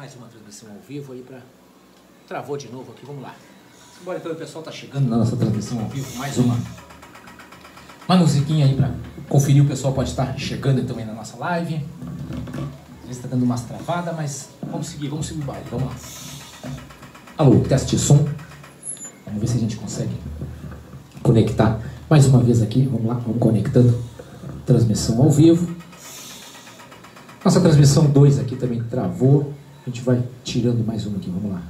mais uma transmissão ao vivo aí para travou de novo aqui, vamos lá. Bora então, o pessoal tá chegando na nossa transmissão ao vivo, mais uma uma musiquinha aí para conferir, o pessoal pode estar chegando também na nossa live. Às vezes está dando umas travadas, mas vamos seguir, vamos seguir o baile, vamos lá. Alô, teste de som. Vamos ver se a gente consegue conectar mais uma vez aqui. Vamos lá, vamos conectando. Transmissão ao vivo. Nossa transmissão 2 aqui também travou. A gente vai tirando mais uma aqui, vamos lá.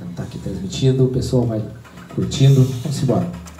Não está aqui transmitindo, o pessoal vai curtindo. Vamos embora.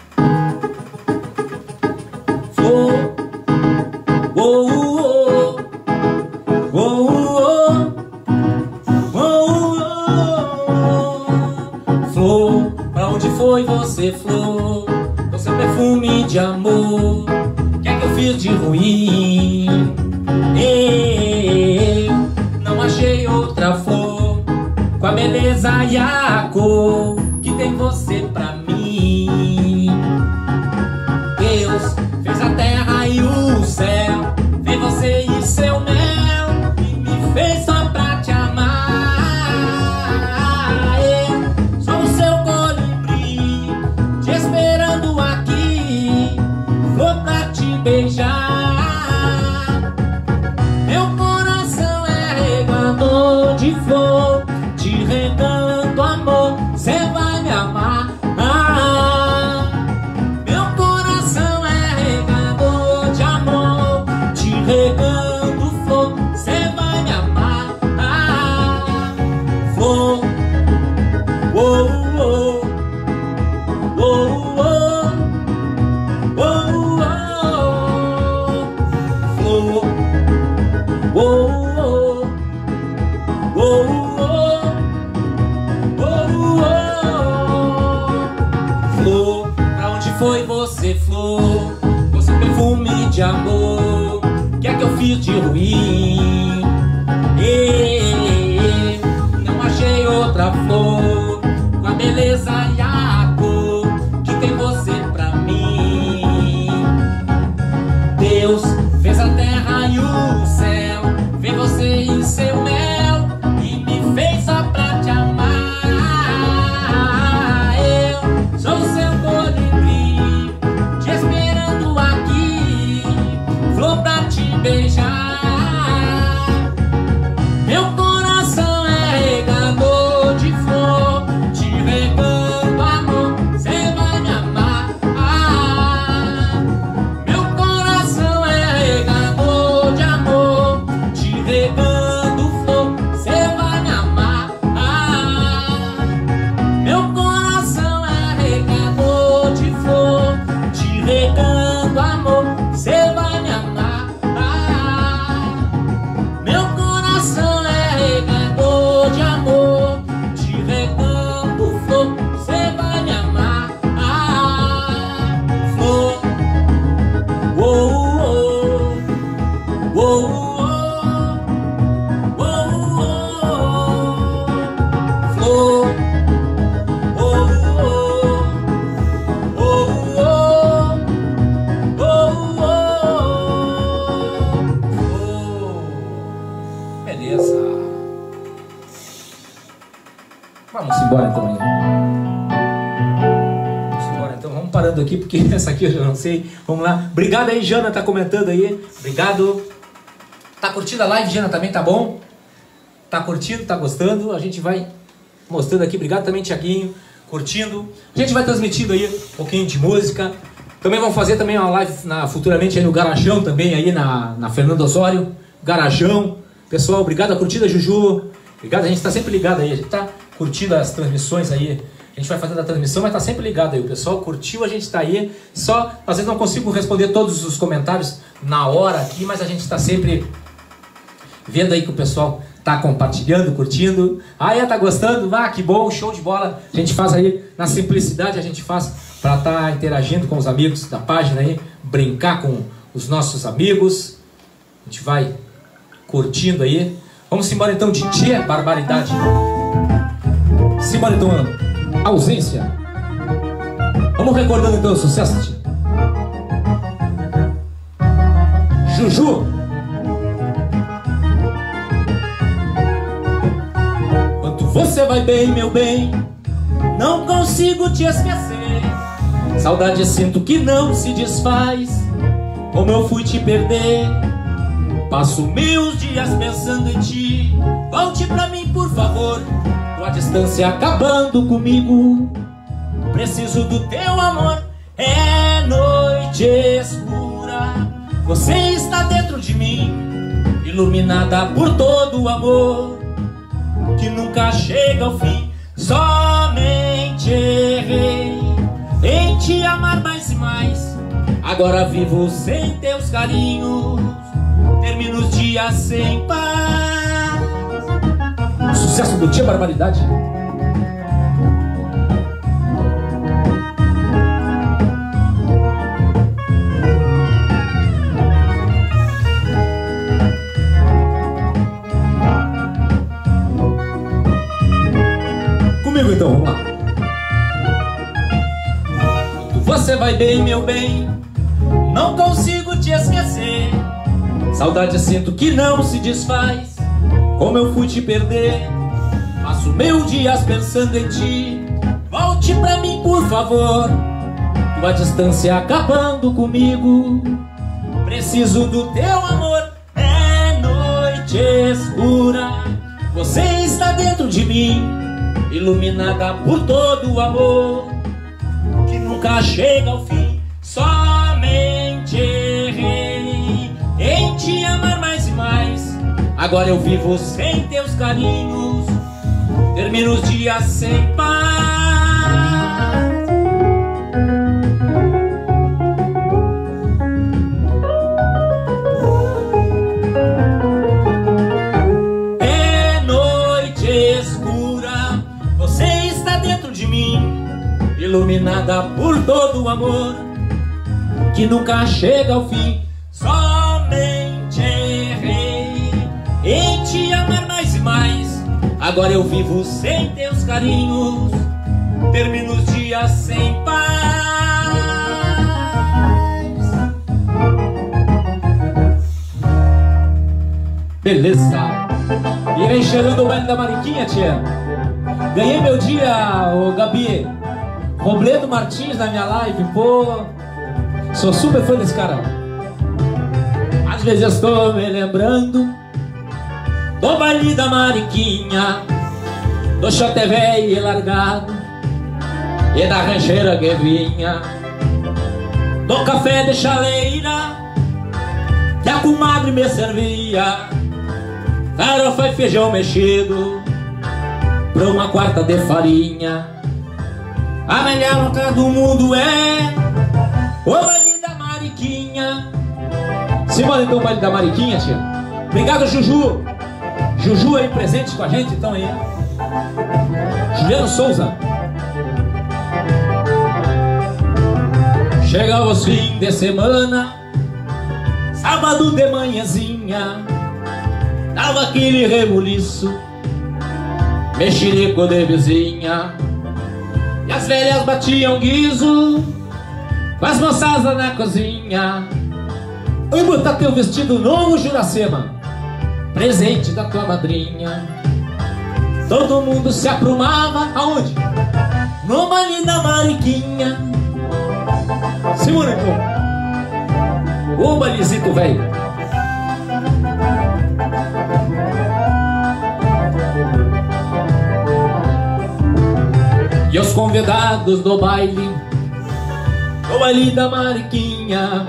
Sei. Vamos lá. Obrigado aí, Jana, tá comentando aí. Obrigado. Tá curtindo a live, Jana, também tá bom? Tá curtindo, tá gostando? A gente vai mostrando aqui. Obrigado também, Tiaguinho, curtindo. A gente vai transmitindo aí um pouquinho de música. Também vamos fazer também uma live na, futuramente aí no Garajão também, aí na, na Fernando Osório. Garajão. Pessoal, obrigado a curtida, Juju. Obrigado, a gente tá sempre ligado aí. A gente tá curtindo as transmissões aí. A gente vai fazendo a transmissão, mas tá sempre ligado aí. O pessoal curtiu, a gente tá aí. Só, às vezes não consigo responder todos os comentários na hora aqui, mas a gente tá sempre vendo aí que o pessoal tá compartilhando, curtindo. Ah, é, tá gostando? Ah, que bom, show de bola. A gente faz aí na simplicidade, a gente faz para estar tá interagindo com os amigos da página aí, brincar com os nossos amigos. A gente vai curtindo aí. Vamos embora então de Tia Barbaridade. Simbora então, ausência. Vamos recordando então o sucesso, tia. Juju. você vai bem, meu bem. Não consigo te esquecer. Saudade sinto que não se desfaz. Como eu fui te perder. Passo meus dias pensando em ti. Volte pra mim, por favor. Tua distância acabando comigo. Preciso do teu amor. É noite escura. Você está dentro de mim, iluminada por todo o amor que nunca chega ao fim. Somente errei em te amar mais e mais. Agora vivo sem teus carinhos, termino os dias sem paz. Sucesso do Tia Barbaridade. Comigo então, vamos lá. Você vai bem, meu bem, não consigo te esquecer. Saudade sinto que não se desfaz, como eu fui te perder. Passo mil dias pensando em ti, volte pra mim, por favor. Tua distância acabando comigo, preciso do teu amor. É noite escura, você está dentro de mim, iluminada por todo o amor que nunca chega ao fim. Somente Agora eu vivo sem teus carinhos, termino os dias sem paz. É noite escura, você está dentro de mim iluminada por todo o amor que nunca chega ao fim. Agora eu vivo sem teus carinhos, termino os dias sem paz. Beleza. E vem cheirando o baile da Mariquinha, tia. Ganhei meu dia, ô Gabi. Robledo Martins na minha live, pô. Sou super fã desse cara. Às vezes eu estou me lembrando do baile da Mariquinha, do chote velho e largado e da rancheira que vinha, do café de chaleira que a comadre me servia, farofa e feijão mexido pra uma quarta de farinha. A melhor lugar do mundo é o baile da Mariquinha. Simbora então o baile da Mariquinha, tia. Obrigado, Juju. Juju aí presente com a gente, então aí. Juliano Souza. Chega os fins de semana, sábado de manhãzinha, dava aquele rebuliço, mexerico de vizinha. E as velhas batiam guiso Com as moçadas na cozinha Oi, botar teu vestido novo, Juracema Presente da tua madrinha. Todo mundo se aprumava. Aonde? No baile da Mariquinha. Segura então O bailezito velho. E os convidados do baile. Do baile da Mariquinha.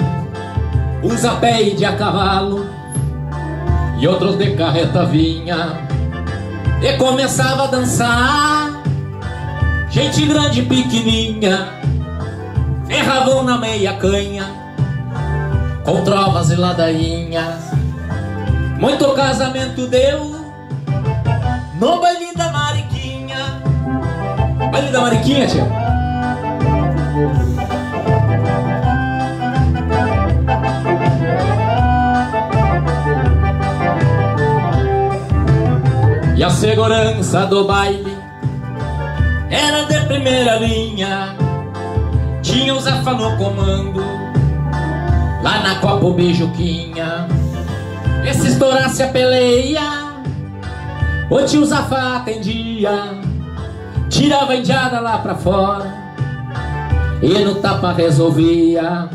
Uns a pé e de a cavalo E outros de carreta vinha. E começava a dançar. Gente grande e pequenininha Ferravam na meia canha Com trovas e ladainhas Muito casamento deu No baile da Mariquinha. Baile da Mariquinha, tia. A segurança do baile era de primeira linha. Tinha o Zafa no comando, lá na Copa o Beijuquinha. E se estourasse a peleia, o tio Zafa atendia. tirava a indiada lá pra fora e no tapa resolvia.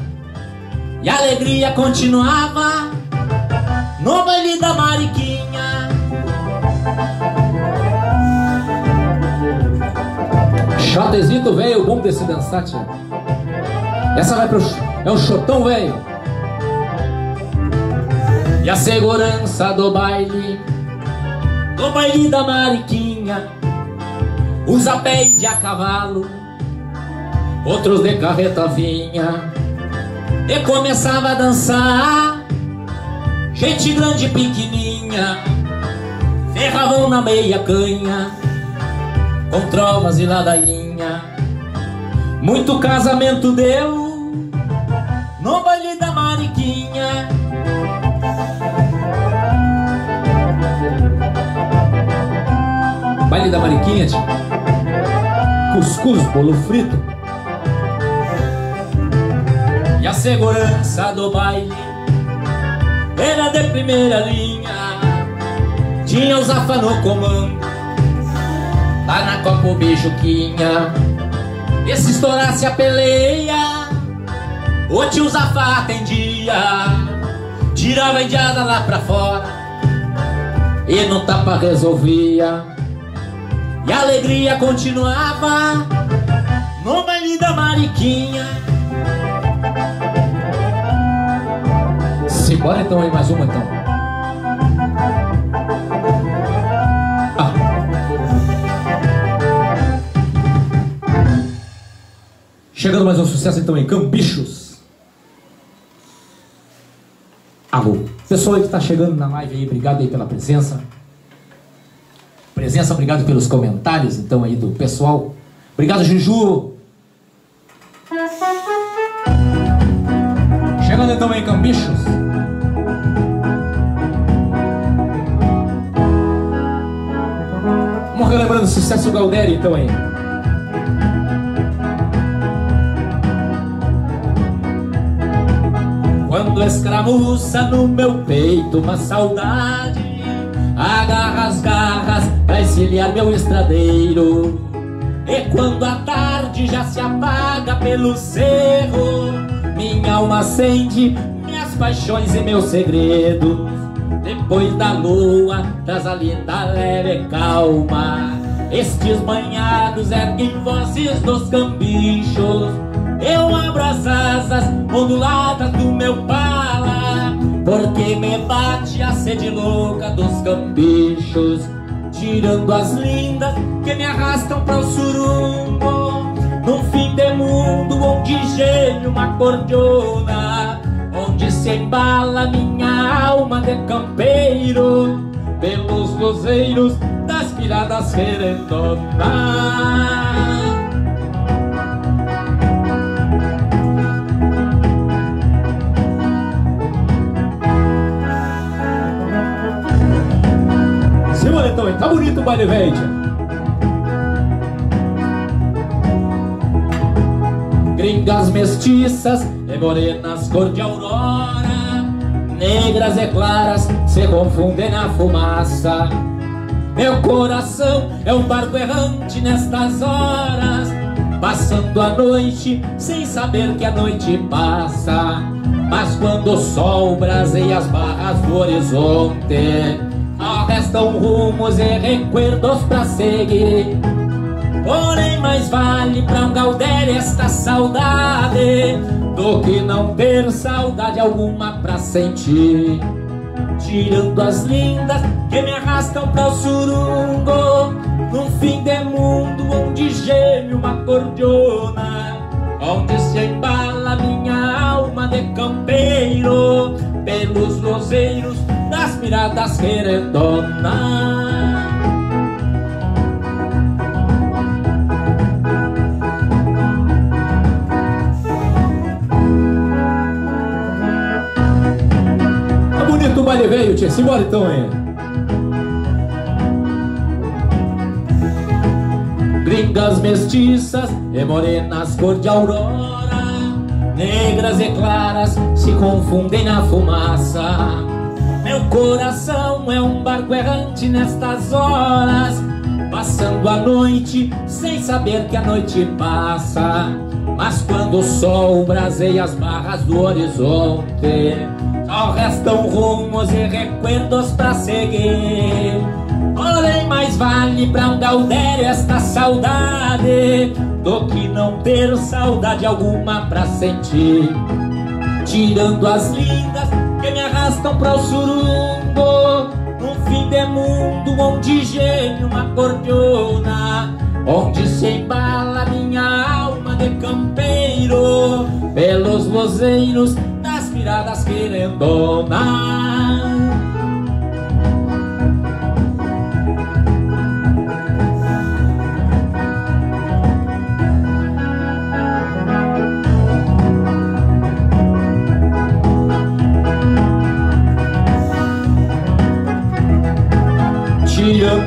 E a alegria continuava no baile da Mariquinha. Chotezito velho, bom desse dançar, tia. Essa vai pro. É o chotão velho. E a segurança do baile, do baile da Mariquinha, usa pé de a cavalo, outros de carreta vinha, e começava a dançar. Gente grande e pequenininha, ferravam na meia canha, com trovas e ladainha. Muito casamento deu no baile da Mariquinha. Baile da Mariquinha, tia. Cuscuz, bolo frito. E a segurança do baile era de primeira linha. Tinha o Zafa no comando, lá na Copa o Bijuquinha. E se estourasse a peleia, o tio Zafa atendia. Tirava a indiada lá pra fora e no tapa resolvia. E a alegria continuava no baile da Mariquinha. Simbora então aí, mais uma então. Chegando mais um sucesso então em Cambichos. Alô. Pessoal aí que está chegando na live aí, obrigado aí pela presença. Presença, obrigado pelos comentários então aí do pessoal. Obrigado, Juju. Chegando então em Cambichos. Vamos relembrando o sucesso Galdério então aí. Quando escramuça no meu peito uma saudade Agarra as garras pra exiliar meu estradeiro. E quando a tarde já se apaga pelo cerro Minha alma acende minhas paixões e meus segredos. Depois da lua traz a linda leve calma. Estes banhados erguem vozes dos cambichos eu abro as asas onduladas do meu pala Porque me bate a sede louca dos cambichos Tirando as lindas que me arrastam para o surumbo Num fim de mundo onde geme uma cordiona Onde se embala minha alma de campeiro Pelos luzeiros das piradas então, tá bonito o baile velho. Gringas mestiças e morenas cor de aurora. Negras e claras se confundem na fumaça. Meu coração é um barco errante nestas horas Passando a noite sem saber que a noite passa. Mas quando o sol braseia as barras do horizonte restam rumos e recuerdos pra seguir. Porém mais vale pra um Galdério esta saudade Do que não ter saudade alguma pra sentir. Tirando as lindas que me arrastam pra o surungo Num fim de mundo onde geme uma cordiona Onde se embala minha alma de campeiro Pelos lozeiros das miradas querendonas Tá bonito o baile veio, tia, simbora então aí Gringas mestiças e morenas cor de aurora. Negras e claras se confundem na fumaça coração é um barco errante nestas horas Passando a noite sem saber que a noite passa. Mas quando o sol braseia as barras do horizonte, só restam rumos e recuerdos pra seguir. Porém, mais vale pra um gaudério esta saudade do que não ter saudade alguma pra sentir. Tirando as lindas arrastam para o surumbo Num fim de mundo onde geme uma cordiona Onde se embala minha alma de campeiro Pelos lozeiros das miradas querendonas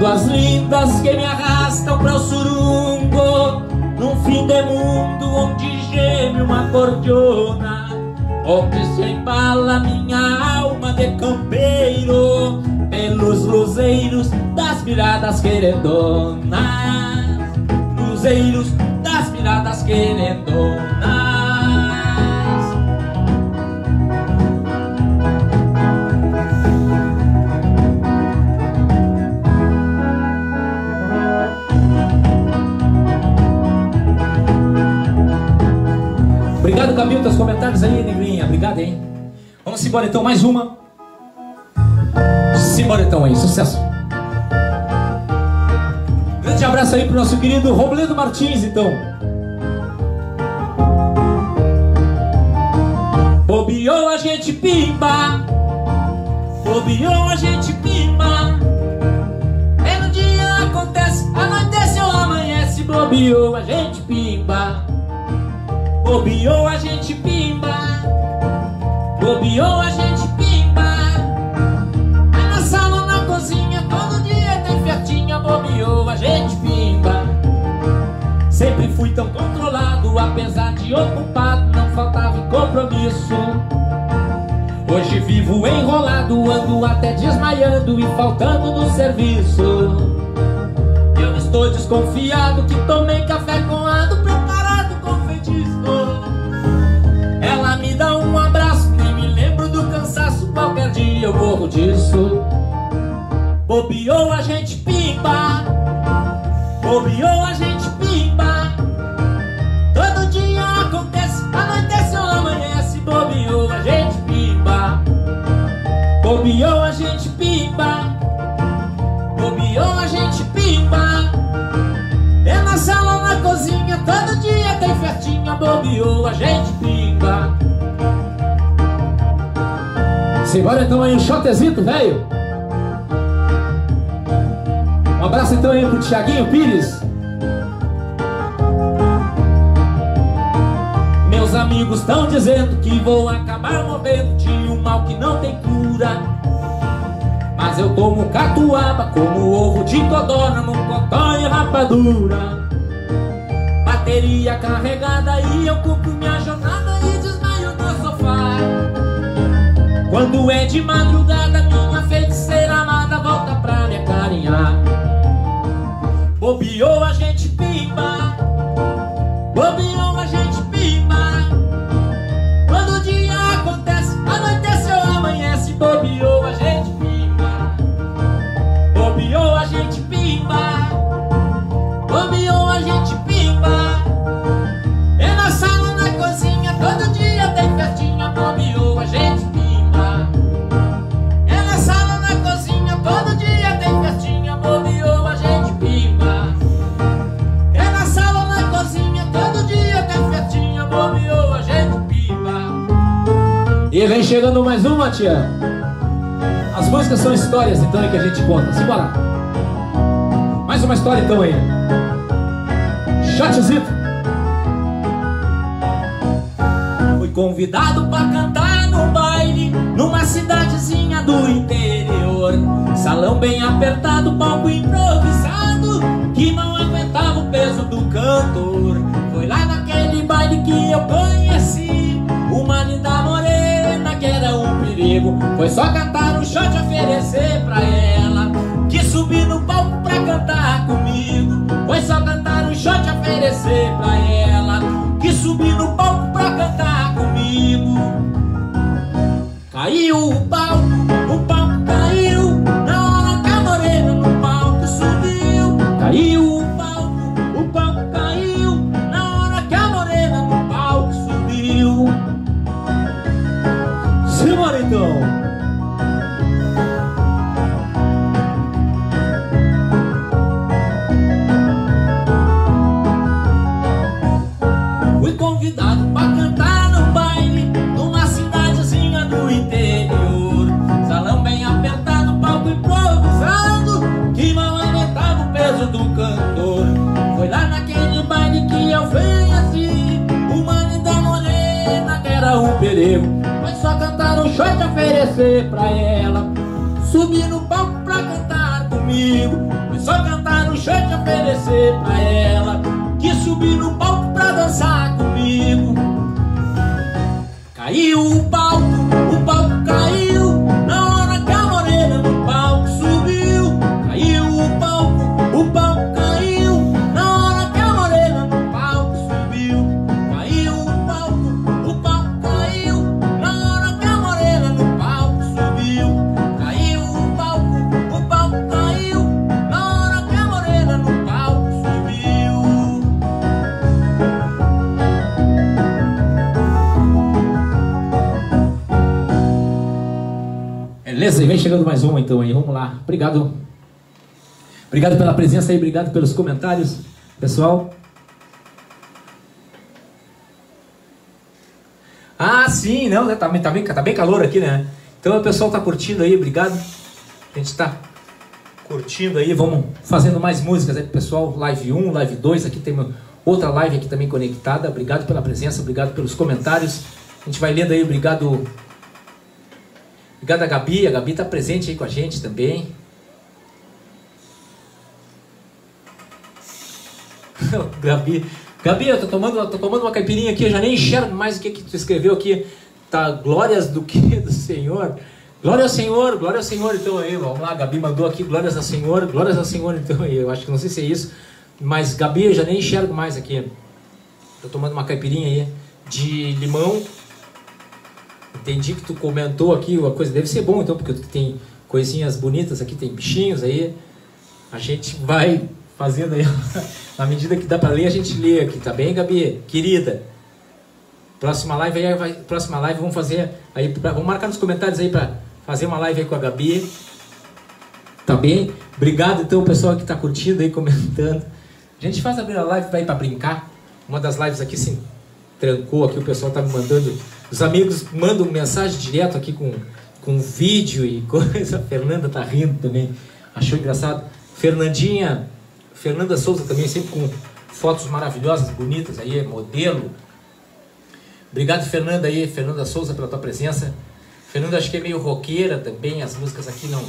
Tirando as lindas que me arrastam para o surungo Num fim de mundo onde geme uma cordiona. Onde se embala minha alma de campeiro Pelos luzeiros das miradas querendonas Luzeiros das miradas querendonas Obrigado, Camilo, teus comentários aí, negrinha. Obrigado, hein? Vamos embora então, mais uma. Simbora então aí, sucesso. Grande abraço aí pro nosso querido Robledo Martins, então. Bobeou a gente pimba Bobeou a gente pimba É no dia acontece, anoitece ou amanhece Bobeou a gente pimba Bobeou a gente pimba. Bobeou a gente pimba. É na sala, na cozinha Todo dia tem festinha Bobeou a gente pimba. Sempre fui tão controlado Apesar de ocupado Não faltava compromisso. Hoje vivo enrolado Ando até desmaiando E faltando no serviço. Eu estou desconfiado Que tomei café com ado disso. Bobeou a gente pimba. Bobeou a gente pimba. Todo dia acontece Anoitece ou amanhece Bobeou a gente pimba. Bobeou a gente pimba. Bobeou a gente pimba. É na sala, na cozinha Todo dia tem festinha Bobeou a gente pimba Simbora então aí, shotezito, velho. Um abraço então aí pro Tiaguinho Pires. Meus amigos estão dizendo que vou acabar morrendo de um mal que não tem cura. Mas eu tomo catuaba como ovo de codorna num cotó e rapadura. Bateria carregada e eu cumpro Quando é de madrugada minha feiticeira amada volta pra me acarinhar. Bobeou a As músicas são histórias então é que a gente conta. Simbora Mais uma história então aí. Chatzito Fui convidado pra cantar no baile Numa cidadezinha do interior. Salão bem apertado, palco improvisado Que não aguentava o peso do cantor. Foi lá naquele baile que eu comigo. Foi só cantar um shot e oferecer pra ela. Que subir no palco pra cantar comigo. Foi só cantar um shot e oferecer pra ela. Que subir no palco pra cantar comigo. Caiu presença aí, obrigado pelos comentários, pessoal. Ah, sim, não, né, tá, tá, bem, tá bem calor aqui, né? Então o pessoal tá curtindo aí, obrigado. A gente tá curtindo aí, vamos fazendo mais músicas aí pro pessoal. Live 1, live 2, aqui tem outra live aqui também conectada. Obrigado pela presença, obrigado pelos comentários. A gente vai lendo aí, obrigado. Obrigado a Gabi, a Gabi tá presente aí com a gente também. Gabi, Gabi, eu tô tomando, tô tomando uma caipirinha aqui, eu já nem enxergo mais o que que tu escreveu aqui. Tá, glórias do que? Do Senhor. Glória ao Senhor, glória ao Senhor, então aí, vamos lá, Gabi mandou aqui, glórias ao Senhor, glórias ao Senhor, então aí, eu acho que não sei se é isso, mas Gabi, eu já nem enxergo mais aqui. Tô tomando uma caipirinha aí de limão. Entendi que tu comentou aqui uma coisa, deve ser bom então, porque tem coisinhas bonitas aqui, tem bichinhos aí. A gente vai fazendo aí, na medida que dá para ler, a gente lê aqui, tá bem, Gabi? Querida. Próxima live aí, vai, próxima live vamos fazer aí, pra- vamos marcar nos comentários aí para fazer uma live aí com a Gabi. Tá bem? Obrigado então pessoal que tá curtindo aí, comentando. A gente faz abrir a live para ir para brincar. Uma das lives aqui se trancou aqui, o pessoal tá me mandando. Os amigos mandam mensagem direto aqui com, com vídeo e coisa. A Fernanda tá rindo também. Achou engraçado. Fernandinha, Fernanda Souza também, sempre com fotos maravilhosas, bonitas aí, modelo. Obrigado, Fernanda aí, Fernanda Souza, pela tua presença. Fernanda, acho que é meio roqueira também, as músicas aqui não,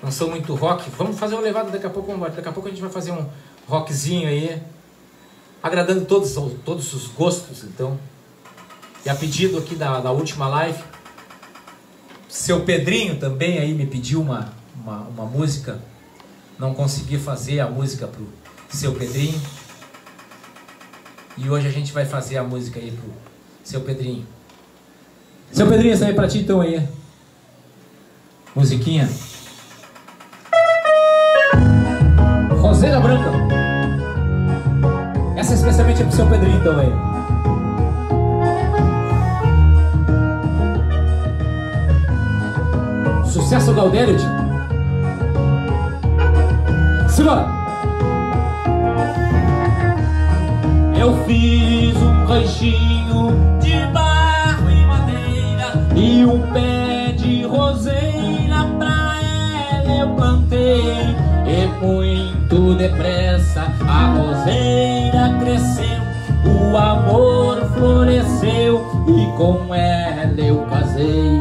não são muito rock. Vamos fazer um levado daqui a pouco, vamos- daqui a pouco a gente vai fazer um rockzinho aí, agradando todos, todos os gostos, então. E a pedido aqui da, da última live, seu Pedrinho também aí me pediu uma, uma, uma música, não consegui fazer a música pro seu Pedrinho. E hoje a gente vai fazer a música aí pro seu Pedrinho. Seu Pedrinho, essa aí é pra ti então aí. Musiquinha. Roseira Branca. Essa especialmente é pro seu Pedrinho então aí. Sucesso Gaudério. tio. Eu fiz um ranchinho de barro e madeira E um pé de roseira pra ela eu plantei. E muito depressa a roseira cresceu O amor floresceu e com ela eu casei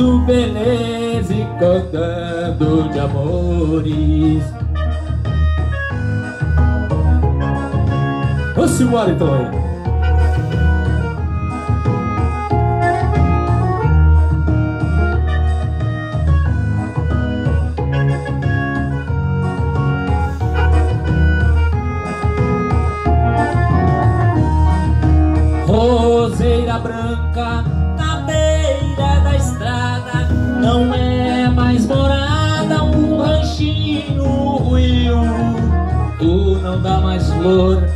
bebendo beleza e cantando de amores. Vamos embora então aí. Dá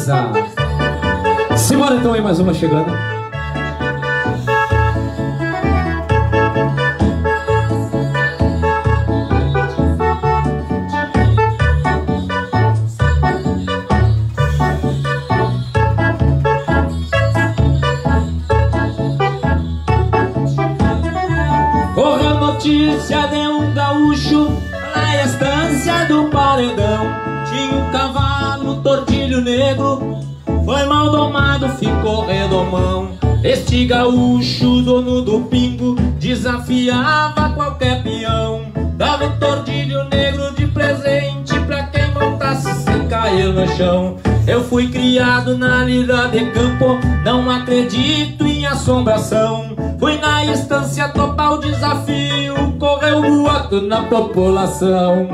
Beleza? Simbora então aí mais uma chegando. Correu notícia de Este gaúcho, dono do pingo, desafiava qualquer peão. Dava um tordilho negro de presente pra quem montasse sem cair no chão. Eu fui criado na lida de campo, não acredito em assombração. Fui na estância topar o desafio, correu o boato na população.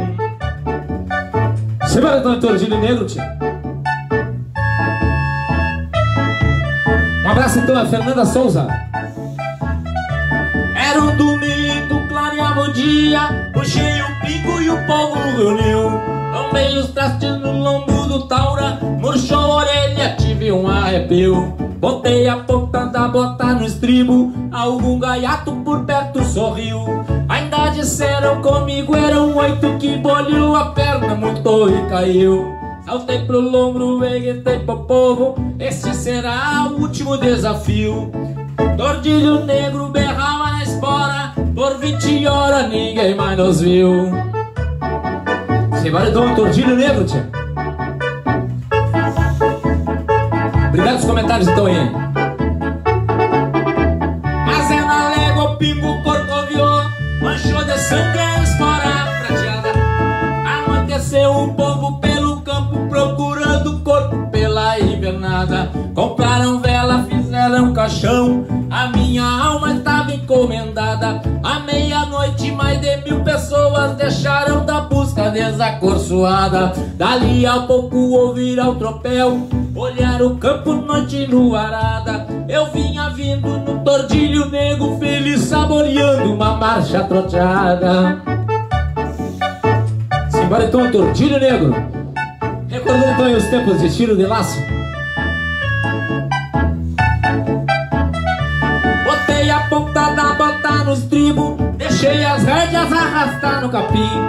Você vai então Tordilho Negro, tia? Então a Fernanda Souza. Era um domingo, clareava o dia Puxei o pico e o povo reuniu. Tomei os trastes no lombo do Taura Murchou a orelha, tive um arrepio. Botei a ponta da bota no estribo Algum gaiato por perto sorriu. Ainda disseram comigo eram oito Que bolhou a perna, montou e caiu. Saltei pro lombo e gritei pro povo Este será o último desafio. Tordilho negro berrava na espora. Por 20 horas ninguém mais nos viu. Simbora então, Tordilho negro, tia. Obrigado pelos comentários então aí Mas é na légua, pingo, corcoviou. Manchou de sangue invernada Compraram vela, fizeram caixão. A minha alma estava encomendada À meia-noite mais de mil pessoas Deixaram da busca desacorçoada. Dali a pouco ouviram o tropel. Olhar o campo noite enluarada Eu vinha vindo no tordilho negro Feliz saboreando uma marcha troteada. Simbora então, tordilho negro. Recordando então os tempos de tiro de laço Deixei as rédeas arrastar no capim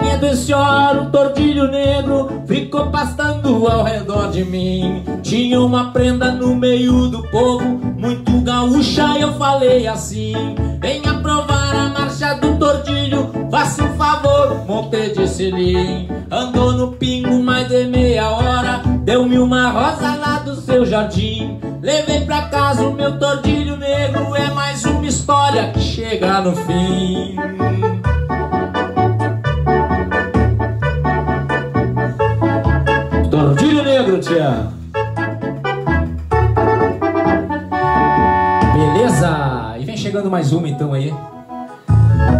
Ganhando esse hora um tordilho negro Ficou pastando ao redor de mim Tinha uma prenda no meio do povo Muito gaúcha eu falei assim Venha provar a marcha do Tordilho, faça um favor, Monte de Selim. Andou no pingo mais de meia hora, deu-me uma rosa lá do seu jardim. Levei pra casa o meu tordilho negro, é mais uma história que chega no fim. Tordilho negro, tia. Beleza? E vem chegando mais uma então aí.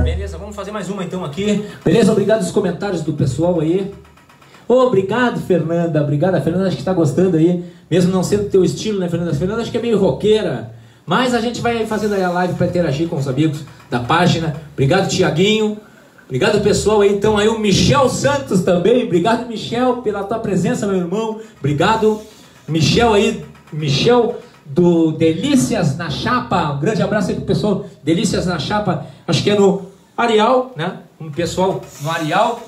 Beleza, vamos fazer mais uma então aqui. Beleza? Obrigado os comentários do pessoal aí. Obrigado, Fernanda. Obrigado, a Fernanda acho que está gostando aí. Mesmo não sendo teu estilo, né, Fernanda? Fernanda acho que é meio roqueira. Mas a gente vai fazendo aí a live para interagir com os amigos da página. Obrigado, Tiaguinho. Obrigado, pessoal. Aí, então, aí o Michel Santos também. Obrigado, Michel, pela tua presença, meu irmão. Obrigado, Michel aí. Michel do Delícias na Chapa. Um grande abraço aí pro pessoal. Delícias na Chapa. Acho que é no Arial, né? Um pessoal no Arial.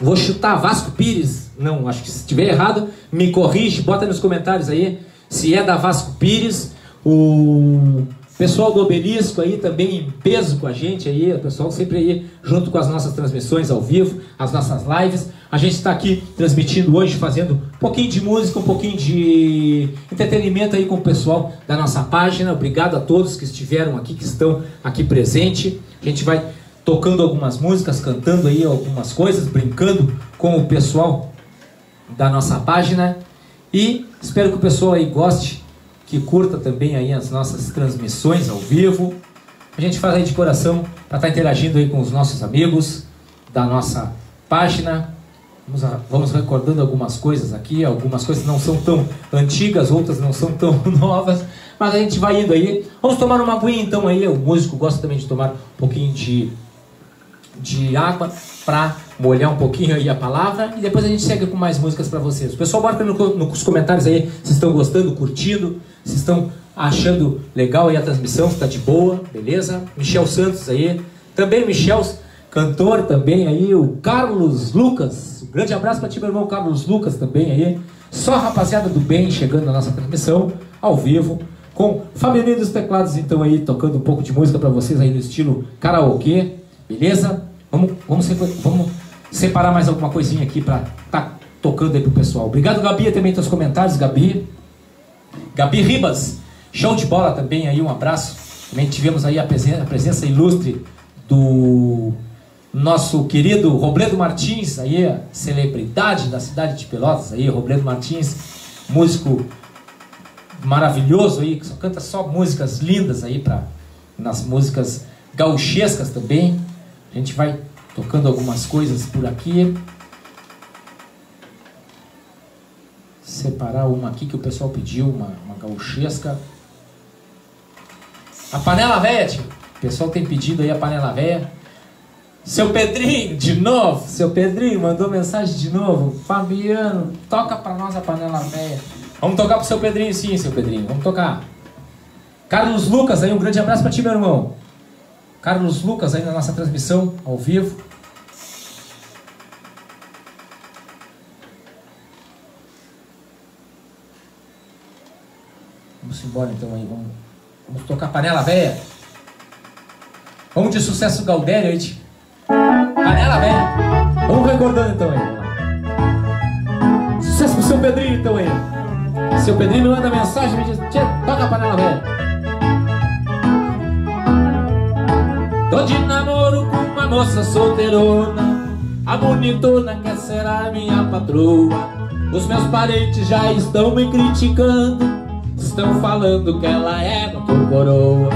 Vou chutar Vasco Pires. Não, acho que se estiver errado, me corrige, bota nos comentários aí se é da Vasco Pires. O pessoal do Obelisco aí também em peso com a gente aí, o pessoal sempre aí junto com as nossas transmissões ao vivo, as nossas lives. A gente está aqui transmitindo hoje, fazendo um pouquinho de música, um pouquinho de entretenimento aí com o pessoal da nossa página. Obrigado a todos que estiveram aqui, que estão aqui presente. A gente vai tocando algumas músicas, cantando aí algumas coisas, brincando com o pessoal da nossa página. E espero que o pessoal aí goste, que curta também aí as nossas transmissões ao vivo. A gente faz aí de coração para estar tá interagindo aí com os nossos amigos da nossa página. Vamos, vamos recordando algumas coisas aqui, algumas coisas não são tão antigas, outras não são tão novas, mas a gente vai indo aí. Vamos tomar uma aguinha então aí, o músico gosta também de tomar um pouquinho de de água para molhar um pouquinho aí a palavra e depois a gente segue com mais músicas para vocês. O pessoal bota no, nos comentários aí se estão gostando, curtindo, se estão achando legal aí a transmissão, está de boa, beleza? Michel Santos aí, também Michel, cantor também aí, o Carlos Lucas, um grande abraço para ti meu irmão Carlos Lucas também aí, só rapaziada do bem chegando na nossa transmissão, ao vivo, com Fabianinho dos Teclados então aí, tocando um pouco de música para vocês aí no estilo karaokê, Beleza? Vamos, vamos, vamos separar mais alguma coisinha aqui para tá tocando aí pro pessoal. Obrigado, Gabi, também teus comentários, Gabi. Gabi Ribas, show de bola também aí, um abraço. Também tivemos aí a presença, a presença ilustre do nosso querido Robledo Martins, aí, celebridade da cidade de Pelotas, aí, Robledo Martins, músico maravilhoso aí, que só canta só músicas lindas aí para nas músicas gauchescas também. A gente vai tocando algumas coisas por aqui. Separar uma aqui que o pessoal pediu, uma, uma gauchesca. A panela velha, tio. O pessoal tem pedido aí a panela velha. Seu Pedrinho, de novo. Seu Pedrinho mandou mensagem de novo. Fabiano, toca pra nós a panela velha. Vamos tocar pro seu Pedrinho sim, seu Pedrinho. Vamos tocar. Carlos Lucas aí, um grande abraço pra ti, meu irmão. Carlos Lucas aí na nossa transmissão ao vivo. Embora então aí, vamos, vamos tocar panela velha. Vamos de sucesso Galdério aí. Panela velha. Vamos recordando então aí. Sucesso pro seu Pedrinho então aí. Seu Pedrinho me manda mensagem me diz, toca a panela velha. Tô de namoro com uma moça solteirona A bonitona quer ser a minha patroa Os meus parentes já estão me criticando Estão falando que ela é doutor coroa.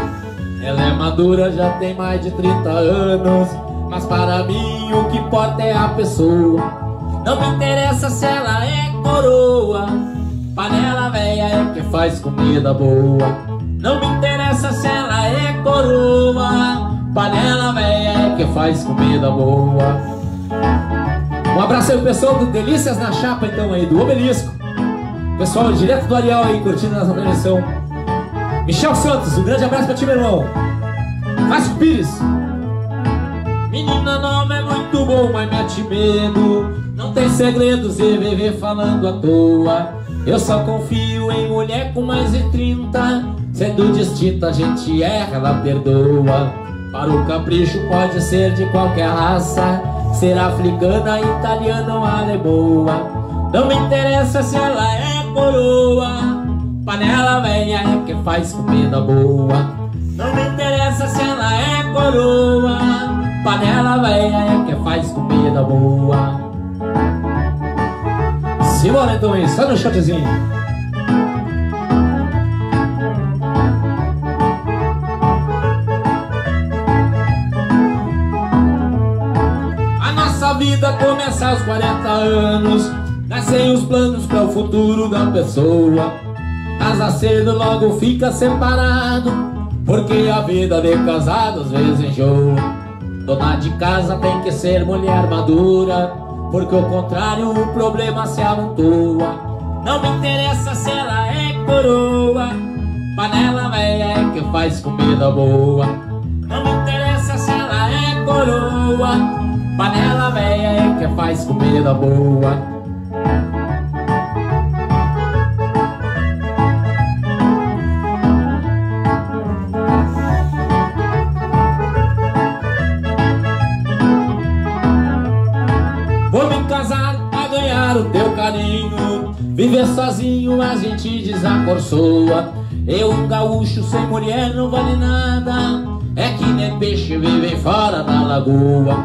Ela é madura, já tem mais de 30 anos. Mas para mim o que importa é a pessoa. Não me interessa se ela é coroa. Panela velha é que faz comida boa. Não me interessa se ela é coroa. Panela velha que faz comida boa. Um abraço aí pessoal do Delícias na Chapa então aí, do Obelisco Pessoal direto do Ariel aí, curtindo nossa transmissão Michel Santos, um grande abraço pra ti meu irmão. Vasco Pires. Menina nova é muito bom, mas mete medo. Não tem segredos e viver falando à toa. Eu só confio em mulher com mais de 30 Sendo distinta a gente erra, ela perdoa. Para o capricho pode ser de qualquer raça. Ser africana, italiana ou alemoa Não me interessa se ela é coroa. Panela velha é que faz comida boa. Não me interessa se ela é coroa. Panela velha é que faz comida boa. Simbora então aí, só no shotzinho. Vida começa aos 40 anos Nascem os planos para o futuro da pessoa. Casa cedo logo fica separado. Porque a vida de casado às vezes enjoa. Dona de casa tem que ser mulher madura. Porque ao contrário o problema se amontoa. Não me interessa se ela é coroa. Panela velha é que faz comida boa. Não me interessa se ela é coroa. Panela velha é que faz comida boa Vou me casar pra ganhar o teu carinho. Viver sozinho a gente desacorçoa. Eu, um gaúcho sem mulher, não vale nada. É que nem peixe vive fora da lagoa.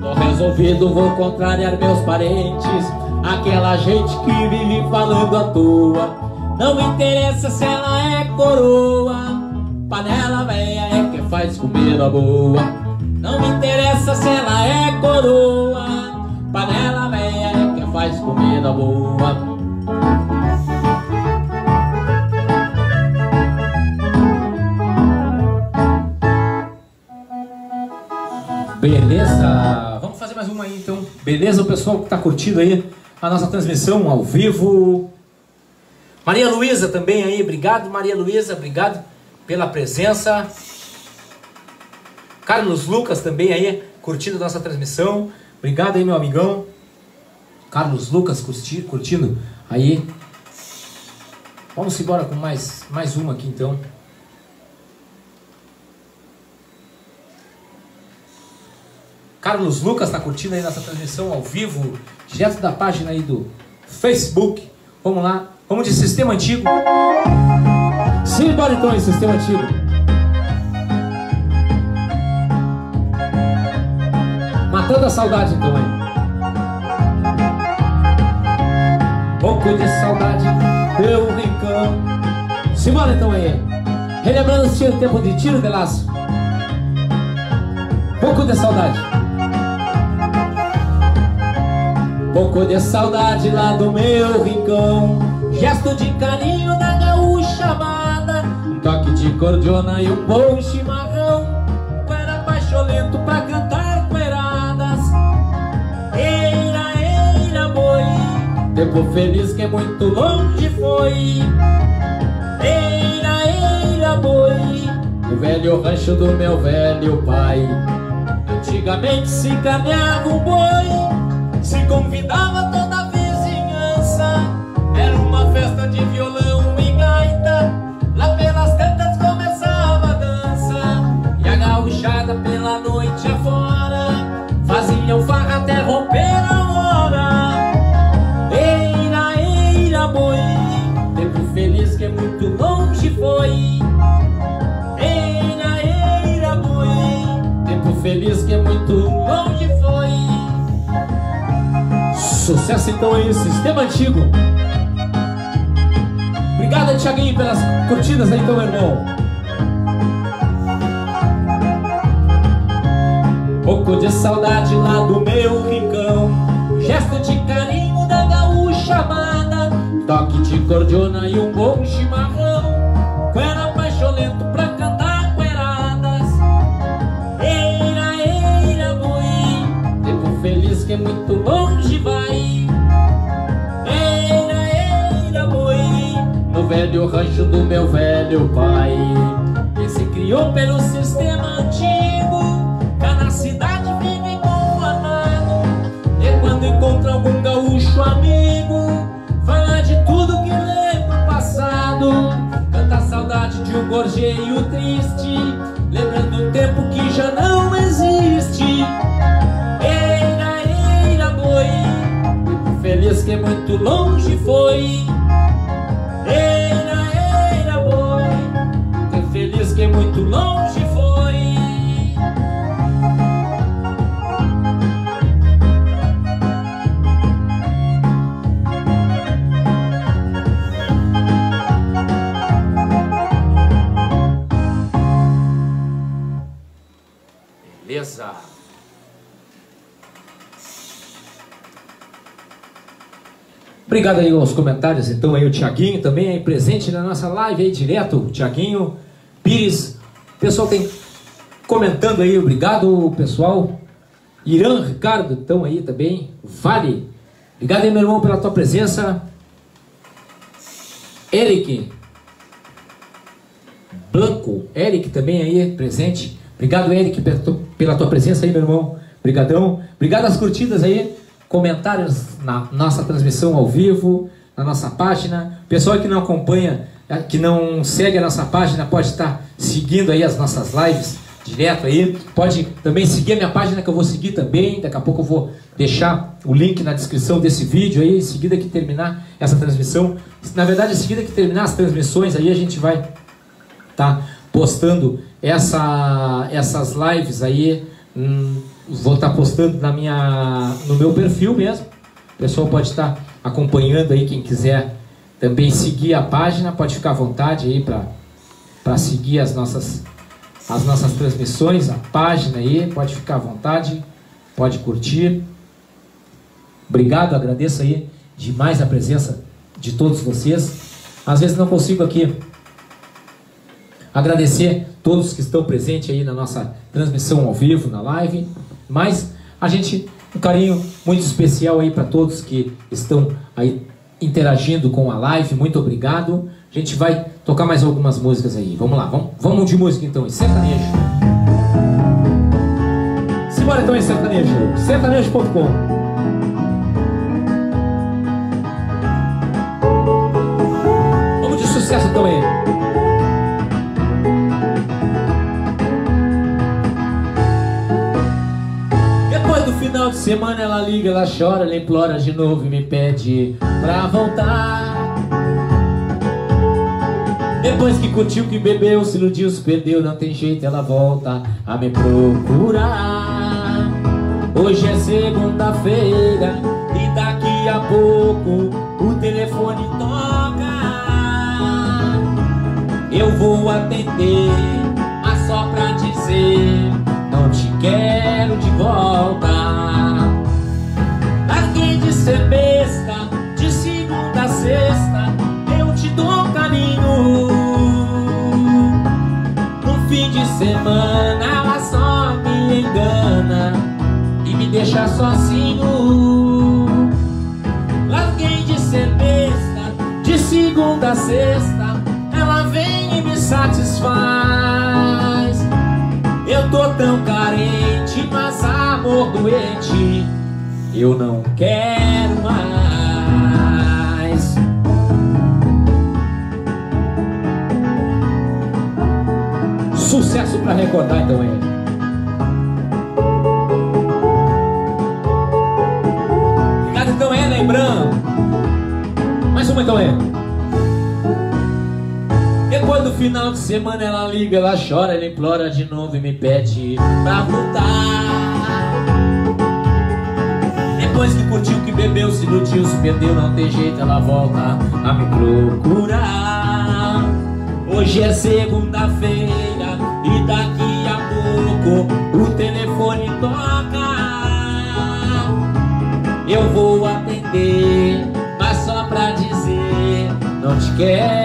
Tô resolvido, vou contrariar meus parentes Aquela gente que vive falando à toa. Não interessa se ela é coroa. Panela velha é que faz comida boa. Não interessa se ela é coroa. Panela velha é que faz comida boa. Beleza? Vamos fazer mais uma aí então. Beleza, o pessoal que está curtindo aí a nossa transmissão ao vivo. Maria Luísa também aí, obrigado Maria Luísa, obrigado pela presença. Carlos Lucas também aí, curtindo nossa transmissão. Obrigado aí, meu amigão. Carlos Lucas curti, curtindo aí. Vamos embora com mais, mais uma aqui então. Carlos Lucas está curtindo aí nossa transmissão ao vivo, direto da página aí do Facebook. Vamos lá, vamos de sistema antigo. Sim, em sistema antigo. Matando a saudade então aí. Pouco de saudade, meu rincão. Simbora então aí. Relembrando o tempo de tiro de laço. Pouco de saudade. Pouco de saudade lá do meu rincão. Gesto de carinho da gaúcha amada. Um toque de cordiona e um bom chimarrão. Era pacholento pra cantar coeradas. Eira, eira, boi. Tempo feliz que muito longe foi. Eira, eira, boi. O velho rancho do meu velho pai. Antigamente se caminhava um boi se convidava toda a vizinhança. Era uma festa de violão e gaita. Lá pelas tantas começava a dança. E a gauchada pela noite afora Faziam farra até romper a hora. Eira, eira, boi Tempo feliz que muito longe foi. Eira, eira, boi Tempo feliz que muito longe foi Sucesso então aí, Sistema Antigo. Obrigado, Thiaguinho, pelas curtidas aí, então, irmão. Pouco de saudade lá do meu rincão Gesto de carinho da gaúcha amada Toque de cordiona e um bom chimarrão velho rancho do meu velho pai Que se criou pelo sistema antigo Cada cidade vive conformado E quando encontra algum gaúcho amigo Fala de tudo que lembra o passado Canta a saudade de um gorjeio triste, lembrando um tempo que já não existe. Eira, eira, boi, feliz que muito longe foi. Feliz que muito longe foi. Beleza. Obrigado aí aos comentários, então aí o Tiaguinho também aí presente na nossa live aí direto, Tiaguinho Pires, pessoal tem comentando aí, obrigado pessoal, Irã Ricardo, então aí também, Vale, obrigado aí meu irmão pela tua presença, Eric, Blanco, Eric também aí presente, obrigado Eric pela tua, presença aí meu irmão, brigadão, obrigado às curtidas aí, comentários na nossa transmissão ao vivo, na nossa página. Pessoal que não acompanha, que não segue a nossa página, pode estar seguindo aí as nossas lives direto aí. Pode também seguir a minha página que eu vou seguir também. Daqui a pouco eu vou deixar o link na descrição desse vídeo aí, em seguida que terminar essa transmissão. Na verdade, em seguida que terminar as transmissões aí, a gente vai tá postando essa, essas lives aí. Hum, vou estar postando na minha, no meu perfil mesmo. O pessoal pode estar acompanhando aí, quem quiser também seguir a página, pode ficar à vontade aí para seguir as nossas, as nossas transmissões, a página aí, pode ficar à vontade, pode curtir. Obrigado, agradeço aí demais a presença de todos vocês. Às vezes não consigo aqui agradecer todos que estão presentes aí na nossa transmissão ao vivo, na live. Mas a gente, um carinho muito especial aí para todos que estão aí interagindo com a live. Muito obrigado. A gente vai tocar mais algumas músicas aí. Vamos lá, vamos, vamos de música então, em sertanejo. Simbora então em sertanejo. sertanejo.com Vamos de sucesso então final de semana ela liga, ela chora, ela implora de novo e me pede pra voltar. Depois que curtiu, que bebeu, se iludiu, se perdeu, não tem jeito, ela volta a me procurar. Hoje é segunda-feira semana Ela só me engana E me deixa sozinho. Larguei de ser besta De segunda a sexta Ela vem e me satisfaz. Eu tô tão carente Mas amor doente eu não quero para recordar então aí. Obrigado então é, lembrando. Mais uma então é. Depois do final de semana ela liga, ela chora, ela implora de novo e me pede pra voltar. Depois que curtiu, que bebeu, se iludiu, se perdeu, não tem jeito, ela volta a me procurar. Hoje é segunda-feira não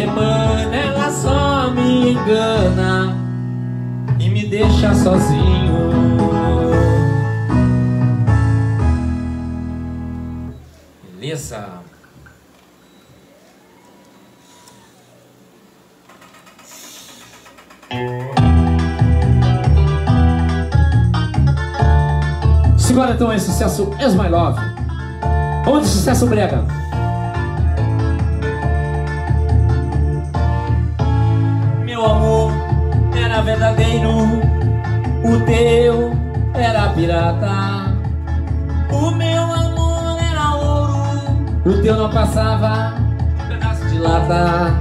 semana ela só me engana e me deixa sozinho. Beleza? Segura então esse sucesso Is My Love. Onde sucesso brega? Verdadeiro, o teu era pirata. O meu amor era ouro, o teu não passava pedaço de lata.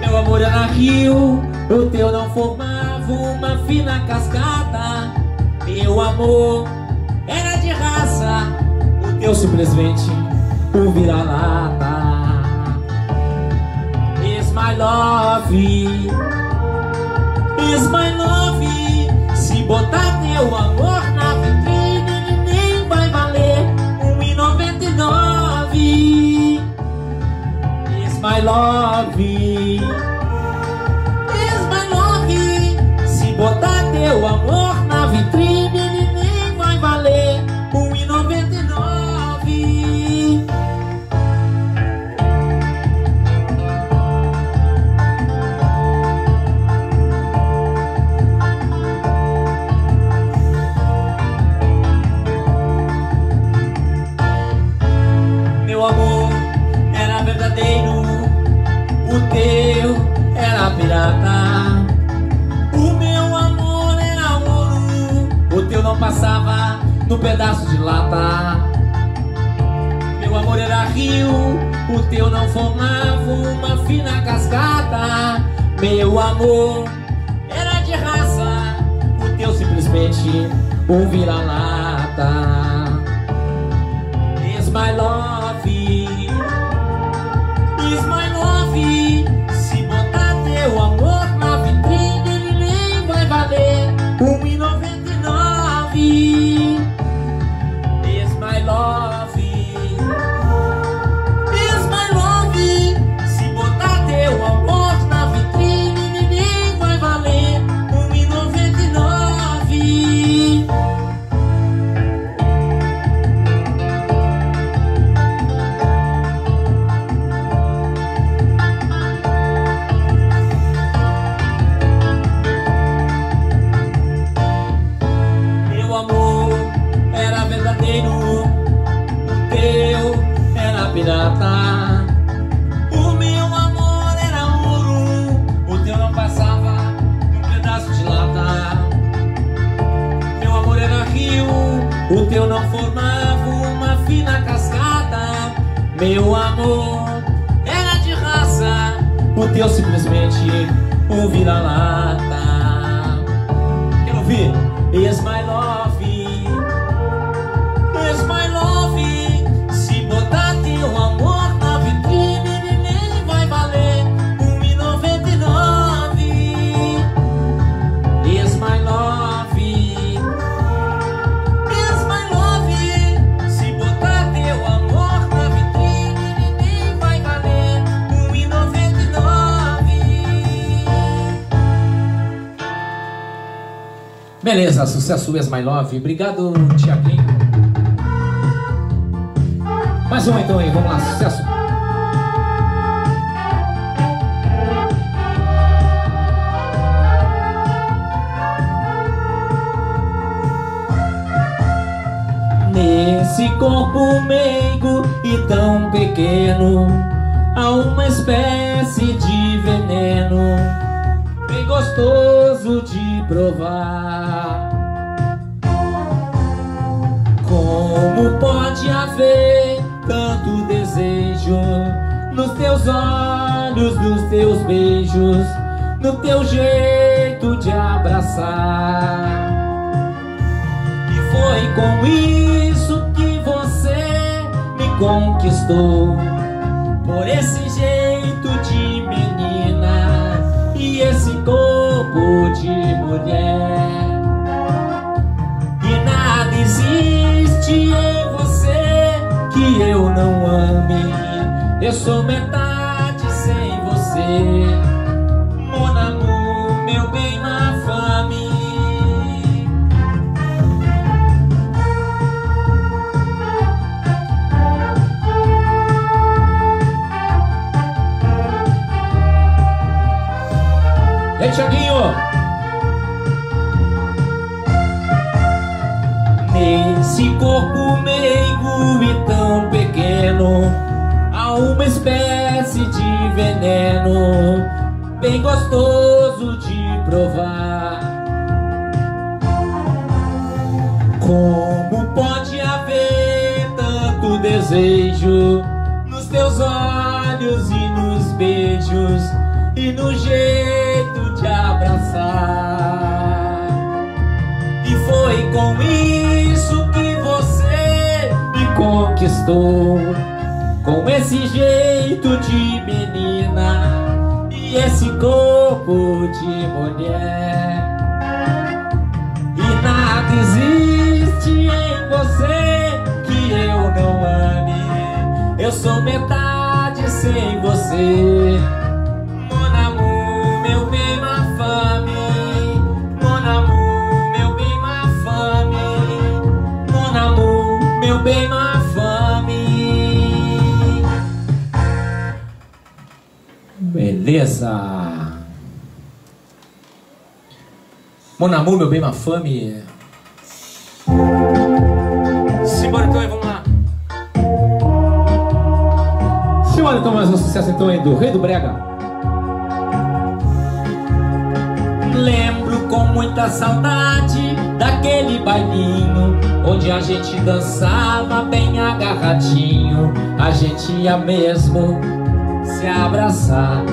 Meu amor era rio, o teu não formava uma fina cascata. Meu amor era de raça, o teu simplesmente um vira-lata. Is my love, is my love. Se botar teu amor na vitrine, nem vai valer um e noventa e nove. Love, is my love. Se botar teu amor na vitrine, o teu era pirata. O meu amor era ouro, o teu não passava no pedaço de lata. Meu amor era rio, o teu não formava uma fina cascata. Meu amor era de raça, o teu simplesmente um vira-lata. Is my love, o teu simplesmente um vira-lata. Beleza, sucesso Is My Love. Obrigado, Tiaguinho. Mais uma então aí, vamos lá, sucesso. Nesse corpo meigo e tão pequeno Há uma espécie de veneno Bem gostoso de provar Como pode haver tanto desejo Nos teus olhos do teus beijos, no teu jeito de abraçar. E foi com isso que você me conquistou, por esse mulher. E nada existe em você que eu não ame. Eu sou metade sem você. Meigo e tão pequeno Há uma espécie de veneno Bem gostoso de provar. Como pode haver tanto desejo Nos teus olhos e nos beijos E no jeito de abraçar? E foi com isso conquistou Com esse jeito de menina E esse corpo de mulher. E nada existe em você que eu não ame. Eu sou metade sem você Beleza. Mon amour, meu bem, ma fame. Simbora então aí, vamos lá. Simbora então mais um sucesso então aí do Rei do Brega. Lembro com muita saudade daquele bailinho Onde a gente dançava bem agarradinho. A gente ia mesmo se abraçar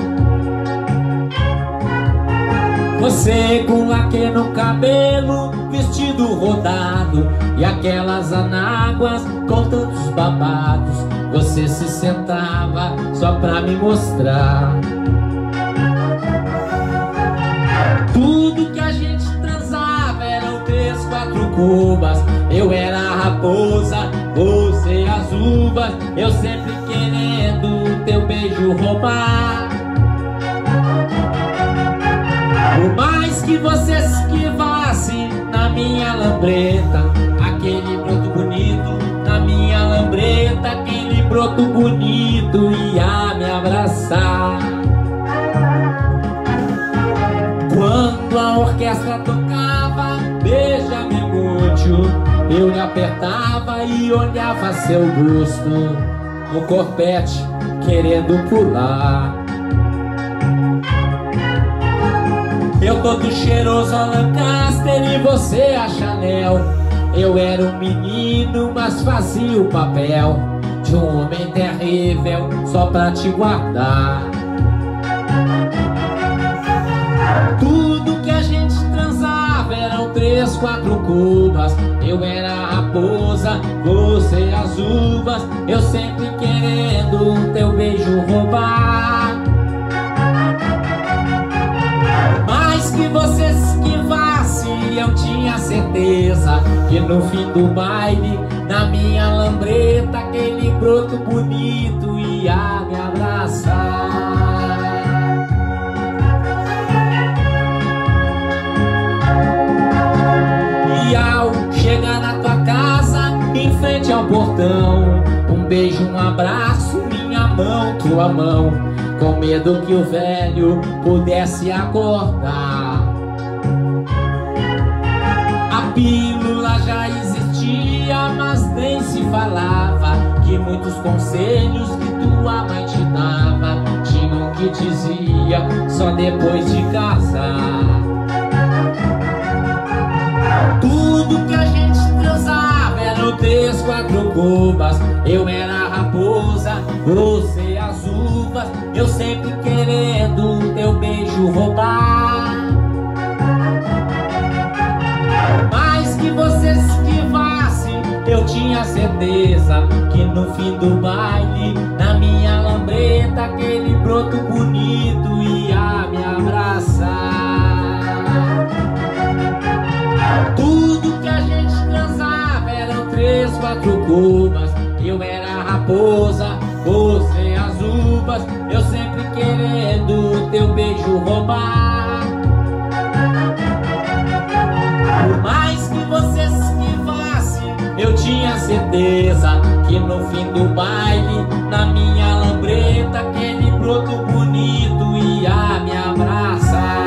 Você com laque no cabelo, vestido rodado E aquelas anáguas com tantos babados Você se sentava só pra me mostrar Tudo que a gente transava eram três, quatro cubas. Eu era a raposa, você as uvas. Eu sempre querendo teu beijo roubar. Que você se esquivasse na minha lambreta, aquele broto bonito na minha lambreta, aquele broto bonito ia me abraçar. Quando a orquestra tocava, beija-me muito, eu lhe apertava e olhava seu busto no corpete, querendo pular. Eu todo cheiroso Lancaster e você a Chanel. Eu era um menino, mas fazia o papel de um homem terrível só pra te guardar. Tudo que a gente transava eram três, quatro cubas. Eu era a raposa, você as uvas. Eu sempre querendo teu beijo roubar. Que você se esquivasse, eu tinha certeza que no fim do baile, na minha lambreta, aquele broto bonito ia me abraçar. E ao chegar na tua casa, em frente ao portão, um beijo, um abraço, minha mão, tua mão, com medo que o velho pudesse acordar. Pílula já existia, mas nem se falava que muitos conselhos que tua mãe te dava tinham que dizia só depois de casar. Tudo que a gente transava eram três, quatro cubas. Eu era a raposa, você as uvas. Eu sempre querendo tinha certeza que no fim do baile, na minha lambreta, aquele broto bonito ia me abraçar. Tudo que a gente transava eram três, quatro cubas. Eu era a raposa, você as uvas. Eu sempre querendo teu beijo roubar. Tinha certeza que no fim do baile, na minha lambreta, aquele broto bonito ia me abraçar.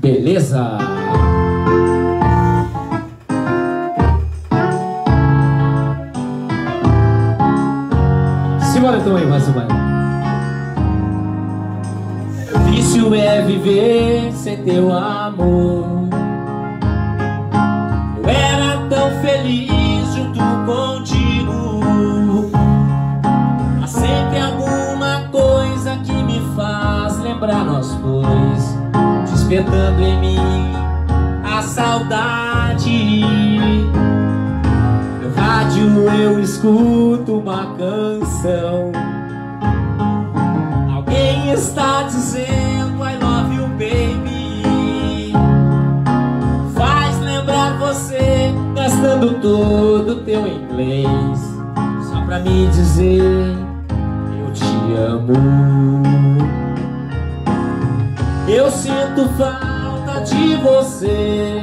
Beleza? Simbora então aí, mais uma. Vício é viver sem teu amor. Eu era tão feliz junto contigo. Há sempre alguma coisa que me faz lembrar nós dois, despertando em mim a saudade. No rádio eu escuto uma canção. Alguém está dizendo todo teu inglês só pra me dizer eu te amo. Eu sinto falta de você,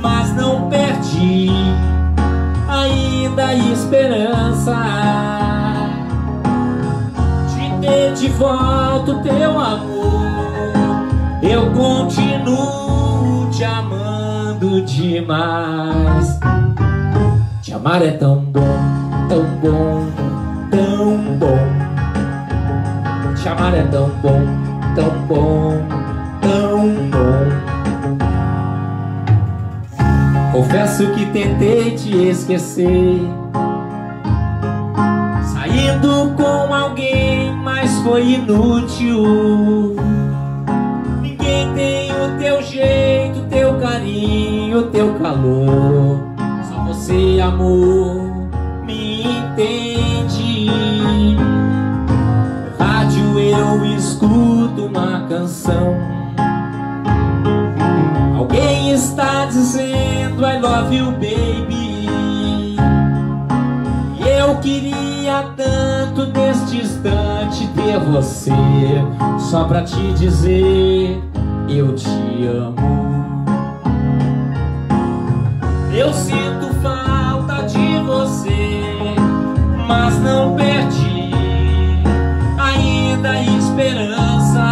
mas não perdi ainda a esperança de ter de volta o teu amor. Eu continuo te amando demais. Te amar é tão bom, tão bom, tão bom. Te amar é tão bom, tão bom, tão bom. Confesso que tentei te esquecer Saindo com alguém, mas foi inútil Ninguém tem o teu jeito, teu carinho, teu calor você, amor, me entende rádio eu escuto uma canção Alguém está dizendo I love you, baby. E eu queria tanto neste instante ter você, só pra te dizer eu te amo. Ainda a esperança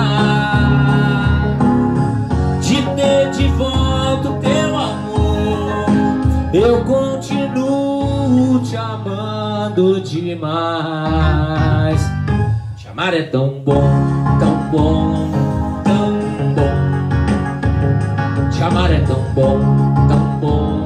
de ter de volta o teu amor. Eu continuo te amando demais. Te amar é tão bom, tão bom, tão bom. Te amar é tão bom, tão bom,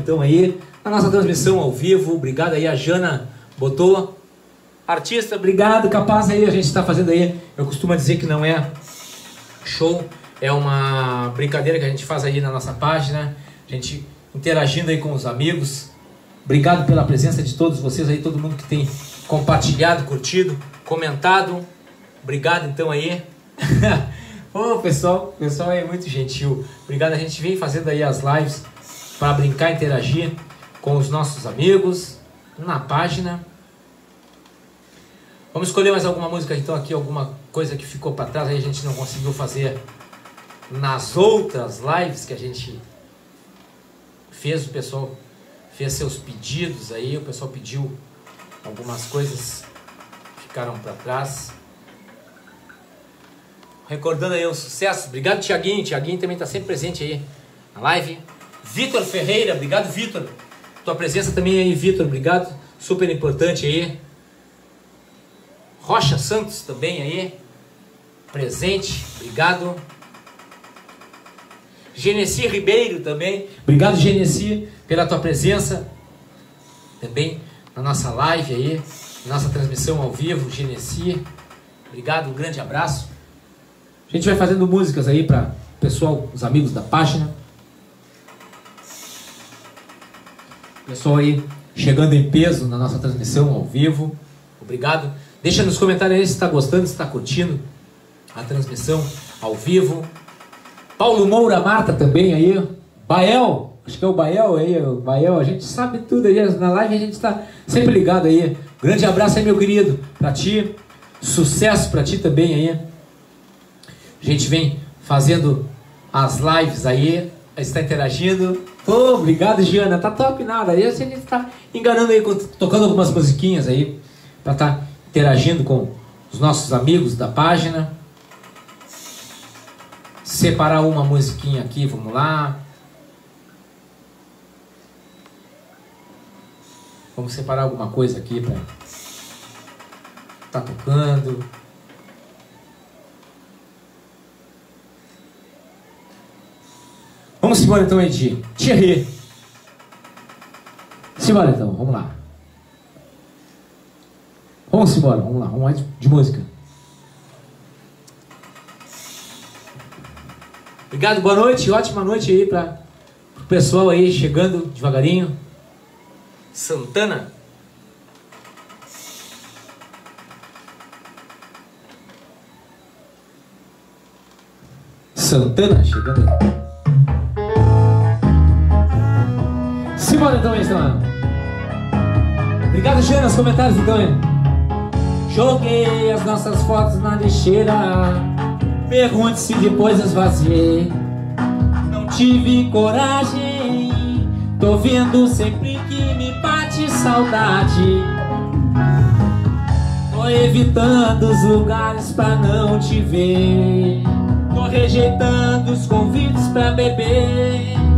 então aí na nossa transmissão ao vivo. Obrigado aí a Jana botou. Artista, obrigado, capaz aí a gente está fazendo aí. Eu costumo dizer que não é show, é uma brincadeira que a gente faz aí na nossa página, a gente interagindo aí com os amigos. Obrigado pela presença de todos vocês aí, todo mundo que tem compartilhado, curtido, comentado. Obrigado então aí. Ô pessoal, o pessoal é muito gentil. Obrigado, a gente vem fazendo aí as lives para brincar, interagir com os nossos amigos na página. Vamos escolher mais alguma música então aqui, alguma coisa que ficou para trás aí a gente não conseguiu fazer nas outras lives que a gente fez, o pessoal fez seus pedidos aí, o pessoal pediu algumas coisas ficaram para trás. Recordando aí os sucessos. Obrigado, Tiaguinho. Tiaguinho também está sempre presente aí na live. Vitor Ferreira, obrigado, Vitor. Tua presença também aí, Vitor, obrigado. Super importante aí. Rocha Santos também aí, presente, obrigado. Genesi Ribeiro também, obrigado Genesi pela tua presença também na nossa live aí, nossa transmissão ao vivo, Genesi, obrigado, um grande abraço. A gente vai fazendo músicas aí para pessoal, os amigos da página. Pessoal aí chegando em peso na nossa transmissão ao vivo, obrigado. Deixa nos comentários aí se está gostando, se está curtindo a transmissão ao vivo. Paulo Moura Marta também aí. Bael, acho que é o Bael aí, o Bael, a gente sabe tudo aí, na live a gente está sempre ligado aí. Grande abraço aí, meu querido, para ti. Sucesso para ti também aí. A gente vem fazendo as lives aí, está interagindo. Pô, obrigado, Giana. Tá top nada. Aí a gente tá enganando aí, tocando algumas musiquinhas aí, estar tá interagindo com os nossos amigos da página. Separar uma musiquinha aqui, vamos lá. Vamos separar alguma coisa aqui para tá tocando. Vamos embora então, Edi. Thierry. Simbora então, vamos lá. Vamos embora, vamos lá, vamos lá de, de música. Obrigado, boa noite, ótima noite aí para o pessoal aí chegando devagarinho. Santana. Santana chegando. Simbora então, hein, Estrela. Obrigado, Jean, nos comentários então, hein. Joguei as nossas fotos na lixeira. Pergunte se depois esvaziei. Não tive coragem. Tô vendo sempre que me bate saudade. Tô evitando os lugares pra não te ver. Tô rejeitando os convites pra beber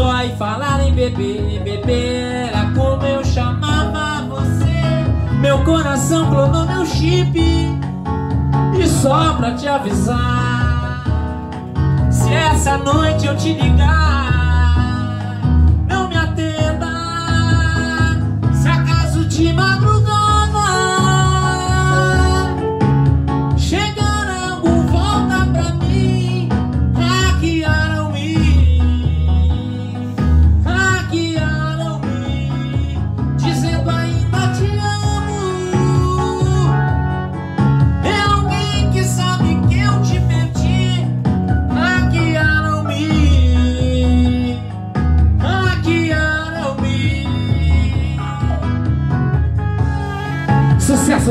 dói falar em bebê, bebê era como eu chamava você. Meu coração clonou meu chip e só pra te avisar, se essa noite eu te ligar, não me atenda. Se acaso de madrugada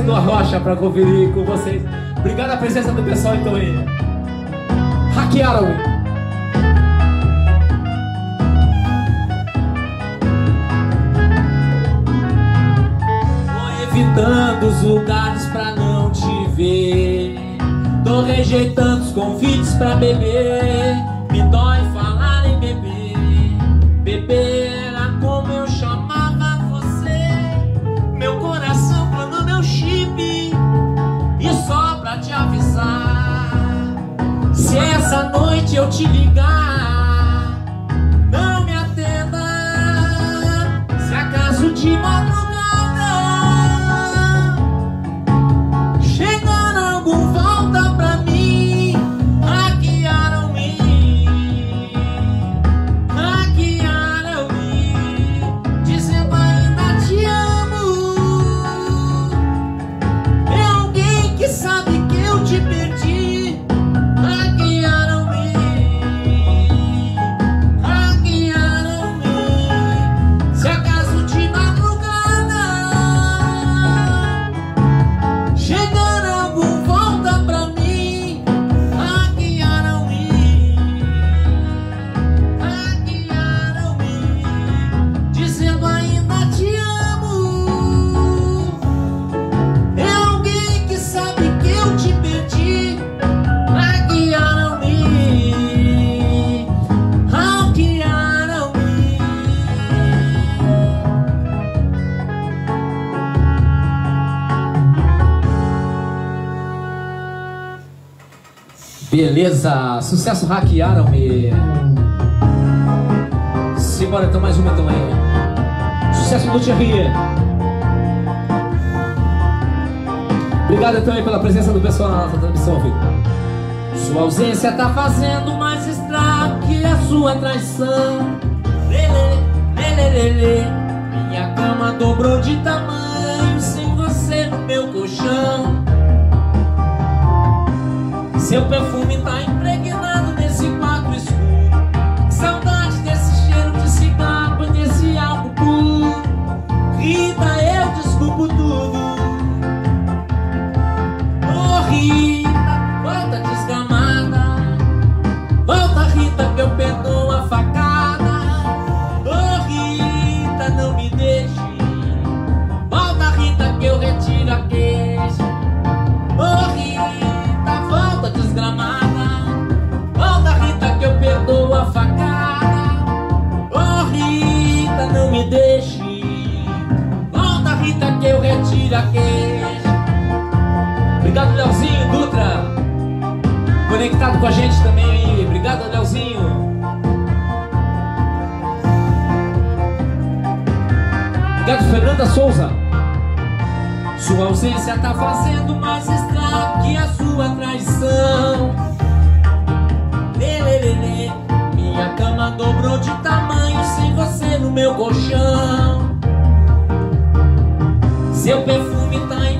do Arrocha para conferir com vocês. Obrigado a presença do pessoal então aí. Hackearam. Vou evitando os lugares pra não te ver. Tô rejeitando os convites pra beber. Me dói falar te ligar Beleza, sucesso hackearam-me. Simbora então mais uma então aí. Sucesso do Thierry. Obrigado também pela presença do pessoal na nossa transmissão, filho. Sua ausência tá fazendo mais estrago que a sua traição. Minha cama dobrou de tamanho sem você no meu colchão. Seu perfume tá Obrigado, Leozinho Dutra, conectado com a gente também. Obrigado, Leozinho. Obrigado, Fernanda Souza. Sua ausência tá fazendo mais estrago que a sua traição. Lê, Minha cama dobrou de tamanho sem você no meu colchão. Seu perfume tá sucesso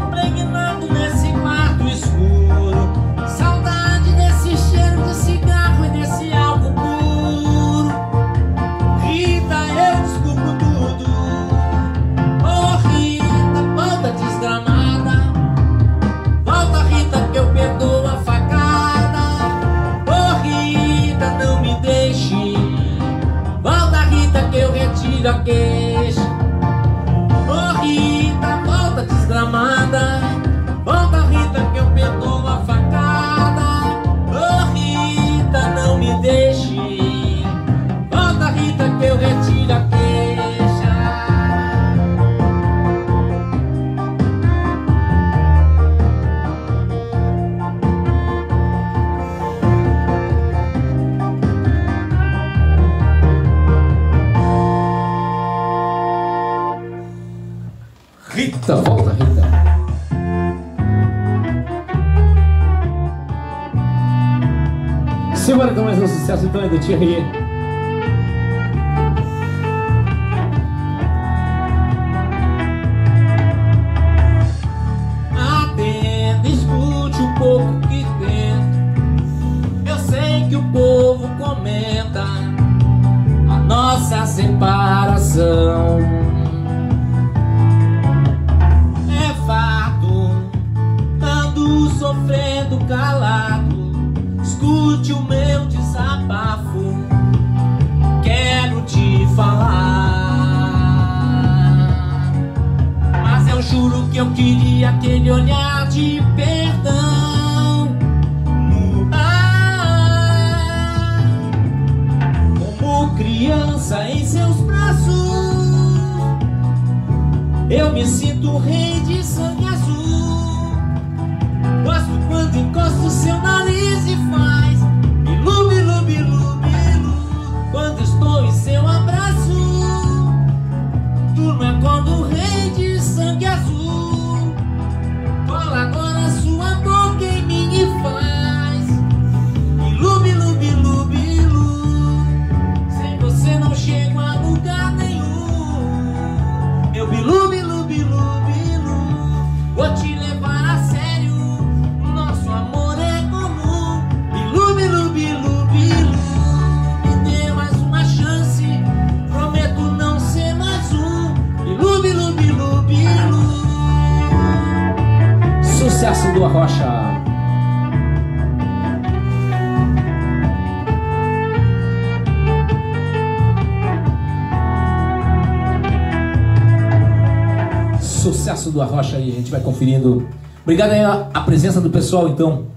do Arrocha aí, a gente vai conferindo. Obrigado aí a, a presença do pessoal, então,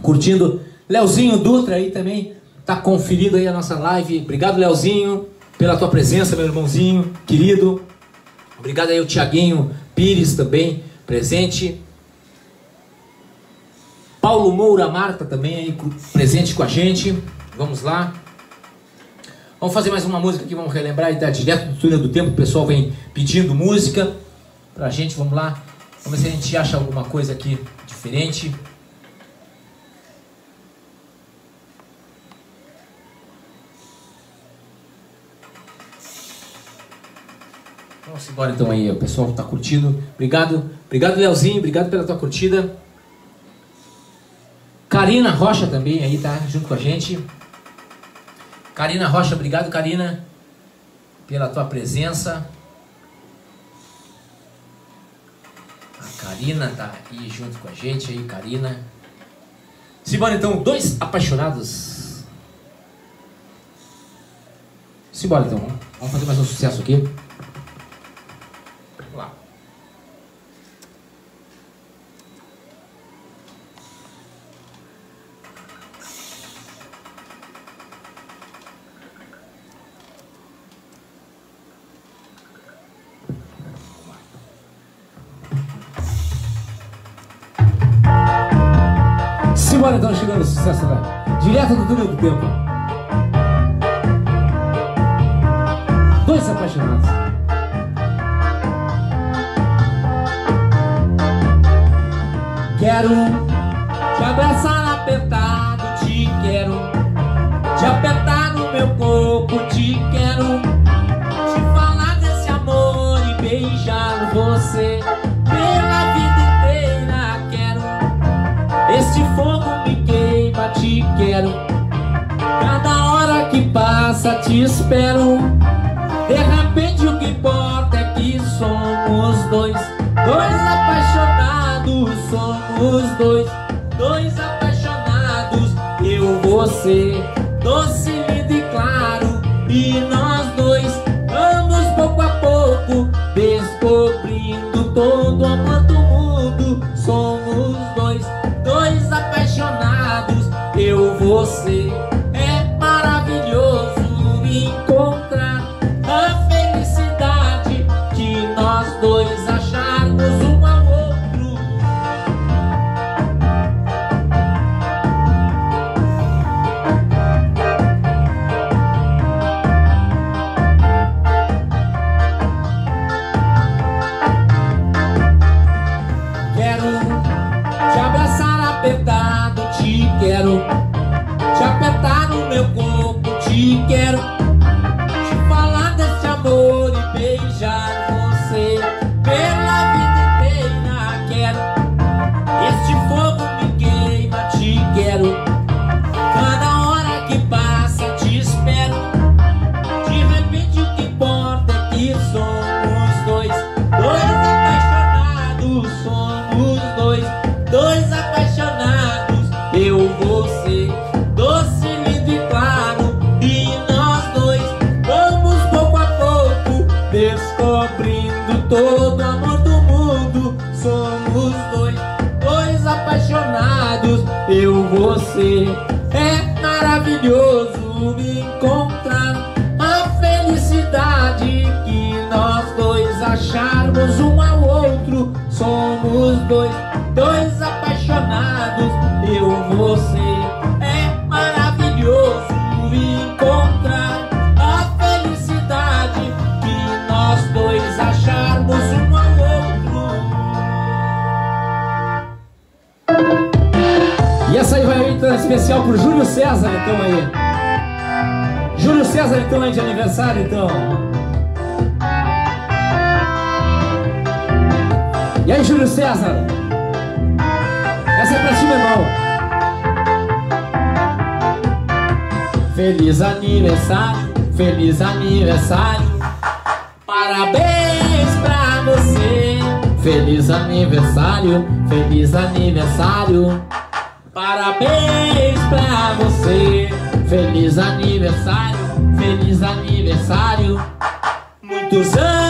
curtindo. Leozinho Dutra aí também tá conferindo aí a nossa live. Obrigado, Leozinho, pela tua presença, meu irmãozinho querido. Obrigado aí o Tiaguinho Pires também presente. Paulo Moura Marta também aí presente com a gente. Vamos lá. Vamos fazer mais uma música aqui, vamos relembrar e dar direto do túnel do tempo. O pessoal vem pedindo música pra gente. Vamos lá. Vamos ver se a gente acha alguma coisa aqui diferente. Vamos embora então aí, o pessoal está curtindo. Obrigado, obrigado Leozinho, obrigado pela tua curtida. Karina Rocha também aí tá junto com a gente. Karina Rocha, obrigado Karina pela tua presença. A Karina tá aí junto com a gente aí, Karina. Simbora então, dois apaixonados. Simbora então, vamos fazer mais um sucesso aqui. Somos dois, dois apaixonados, eu, você, doce, lindo e claro, e nós dois vamos pouco a pouco descobrindo todo o amor do mundo. Somos dois, dois apaixonados, eu, você, é maravilhoso me encontrar a felicidade que nós dois acharmos um. Somos dois, apaixonados, eu, você. É maravilhoso encontrar a felicidade que nós dois acharmos um ao outro. E essa aí vai então especial pro Júlio César, então aí. Júlio César, então, aí de aniversário, então. E aí, Júlio César? Essa é pra ti, meu irmão. Feliz aniversário, feliz aniversário. Parabéns pra você. Feliz aniversário, feliz aniversário. Parabéns pra você. Feliz aniversário, feliz aniversário. Muitos anos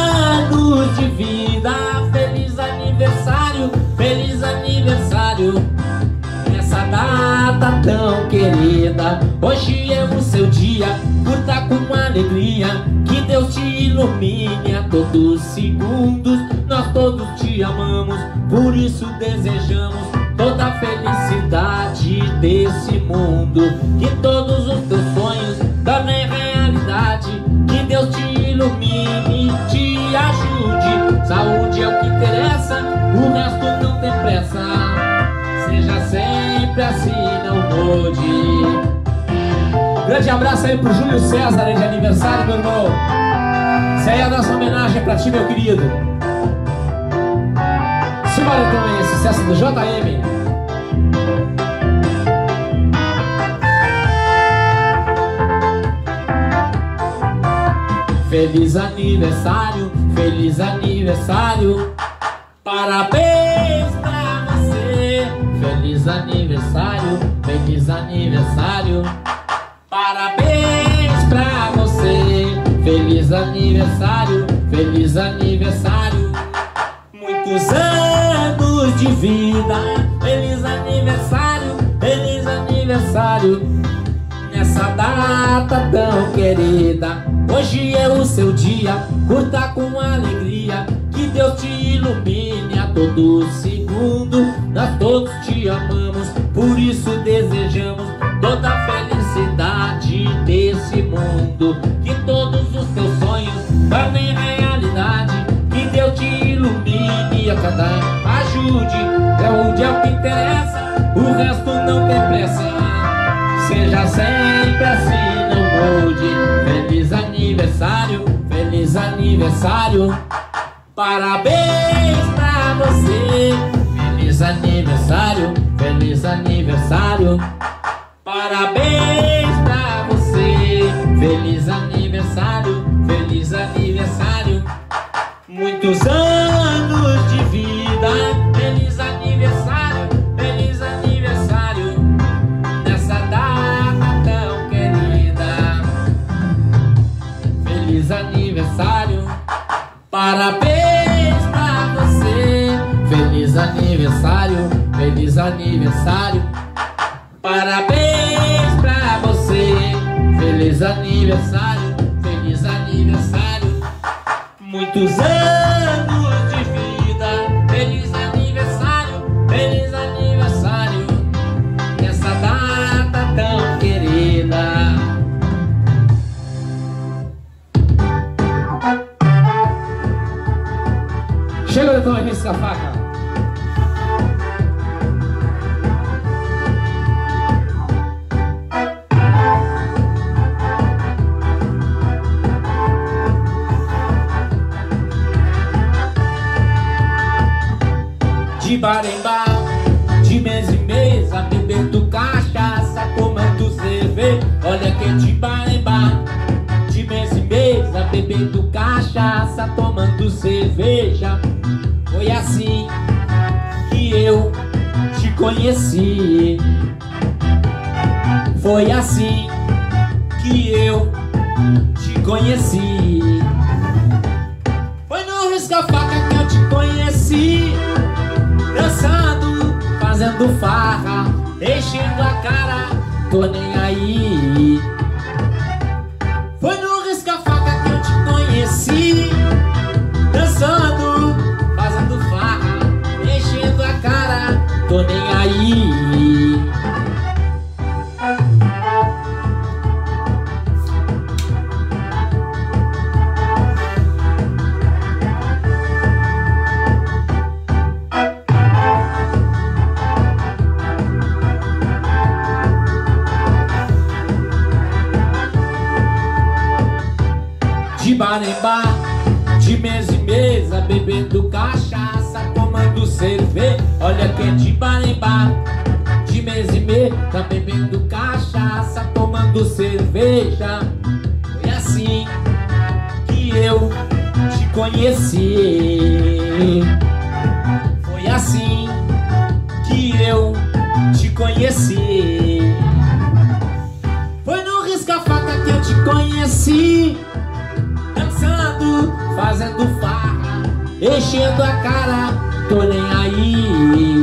hoje é o seu dia. Curta com alegria, que Deus te ilumine a todos os segundos. Nós todos te amamos, por isso desejamos toda a felicidade desse mundo. Que todos os teus sonhos tornem realidade. Que Deus te ilumine, te ajude. Saúde é o que interessa, o resto não tem pressa. Seja sempre assim, não mude. Grande abraço aí pro Júlio César aí de aniversário, meu irmão. Essa aí é a nossa homenagem pra ti, meu querido. Simbora aí, sucesso do JM. Feliz aniversário, feliz aniversário. do segundo. Nós todos te amamos, por isso desejamos toda a felicidade desse mundo. Que todos os teus sonhos tornem realidade. Que Deus te ilumine a cada ajude. É onde é o que interessa, o resto não tem pressa. Seja sempre assim, não mude. Feliz aniversário, feliz aniversário. Parabéns! MC Dançando, fazendo farra Enchendo a cara, tô nem aí.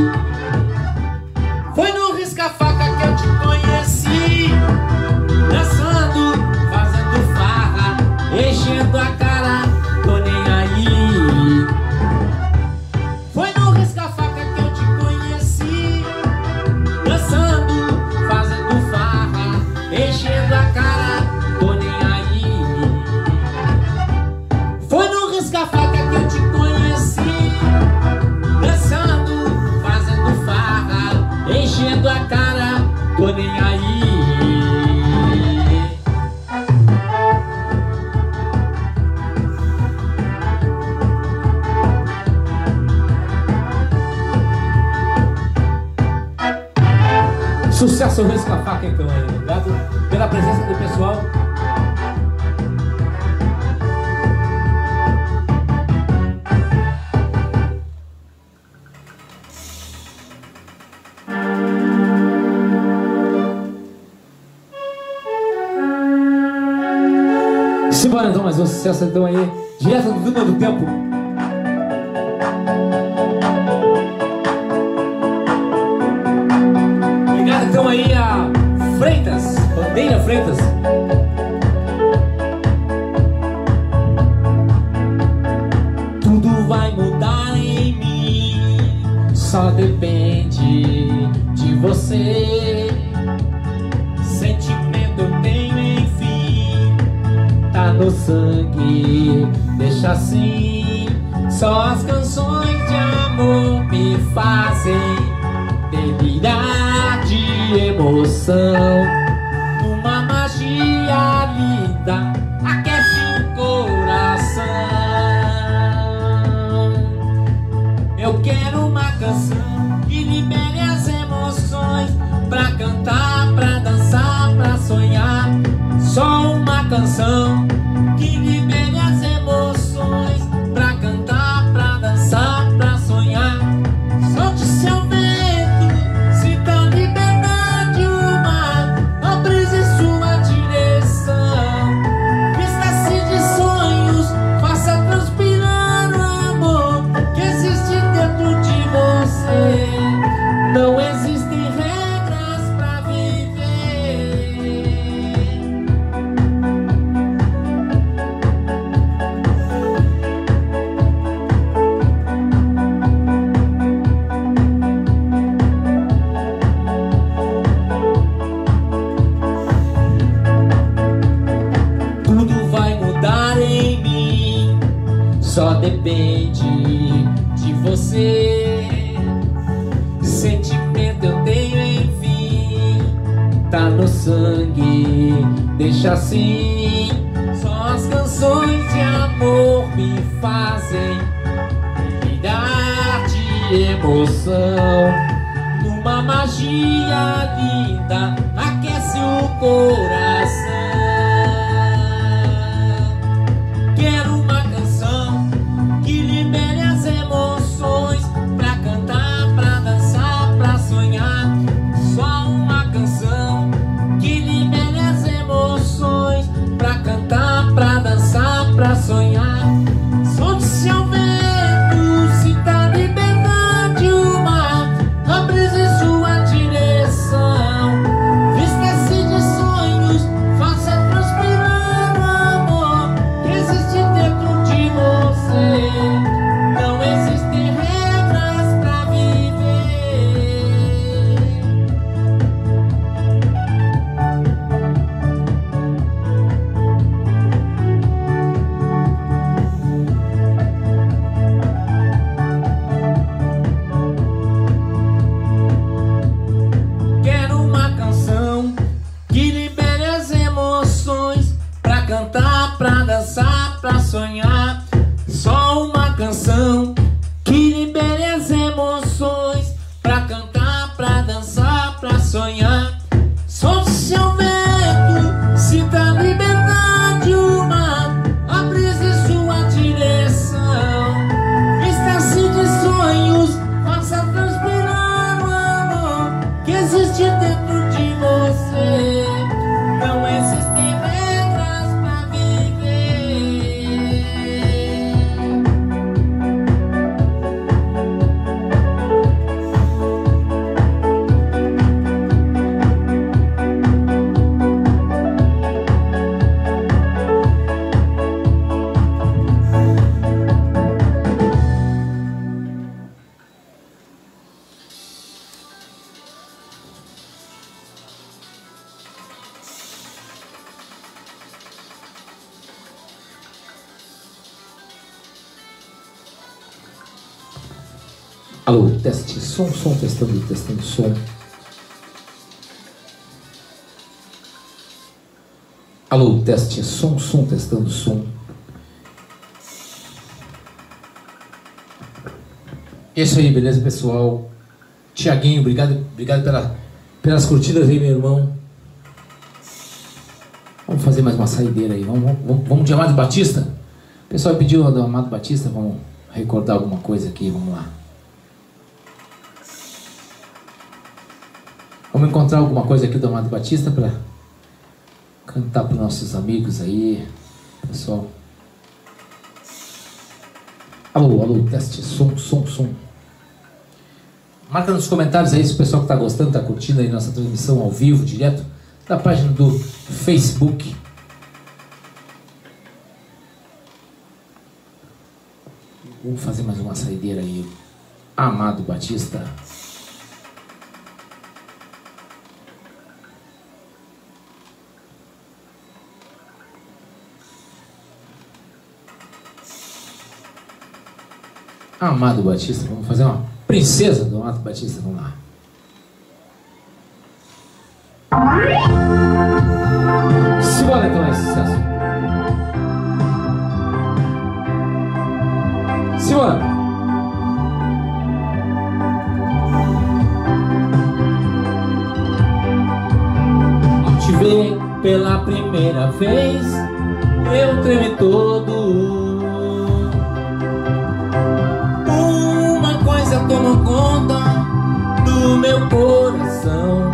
Sentimento eu tenho, enfim, tá no sangue, deixa assim. Só as canções de amor me fazem virar de emoção. Numa magia linda aquece o coração. Testando, som. Alô, teste, som, som, testando, som. Isso aí, beleza, pessoal? Tiaguinho, obrigado, obrigado pela, pelas curtidas aí, meu irmão. Vamos fazer mais uma saideira aí. Vamos, vamos, vamos de Amado Batista? O pessoal pediu do Amado Batista, vamos recordar alguma coisa aqui, vamos lá. Vamos encontrar alguma coisa aqui do Amado Batista para cantar para os nossos amigos aí, pessoal. Alô, alô, teste, som, som, som. Marca nos comentários aí se o pessoal que está gostando, está curtindo aí nossa transmissão ao vivo, direto da página do Facebook. Vamos fazer mais uma saideira aí. Amado Batista. Amado Batista, vamos fazer uma princesa do Amado Batista, vamos lá. Simbora então esse sucesso. Simbora. Ao te ver pela primeira vez, eu tremi todo. Tomou conta do meu coração.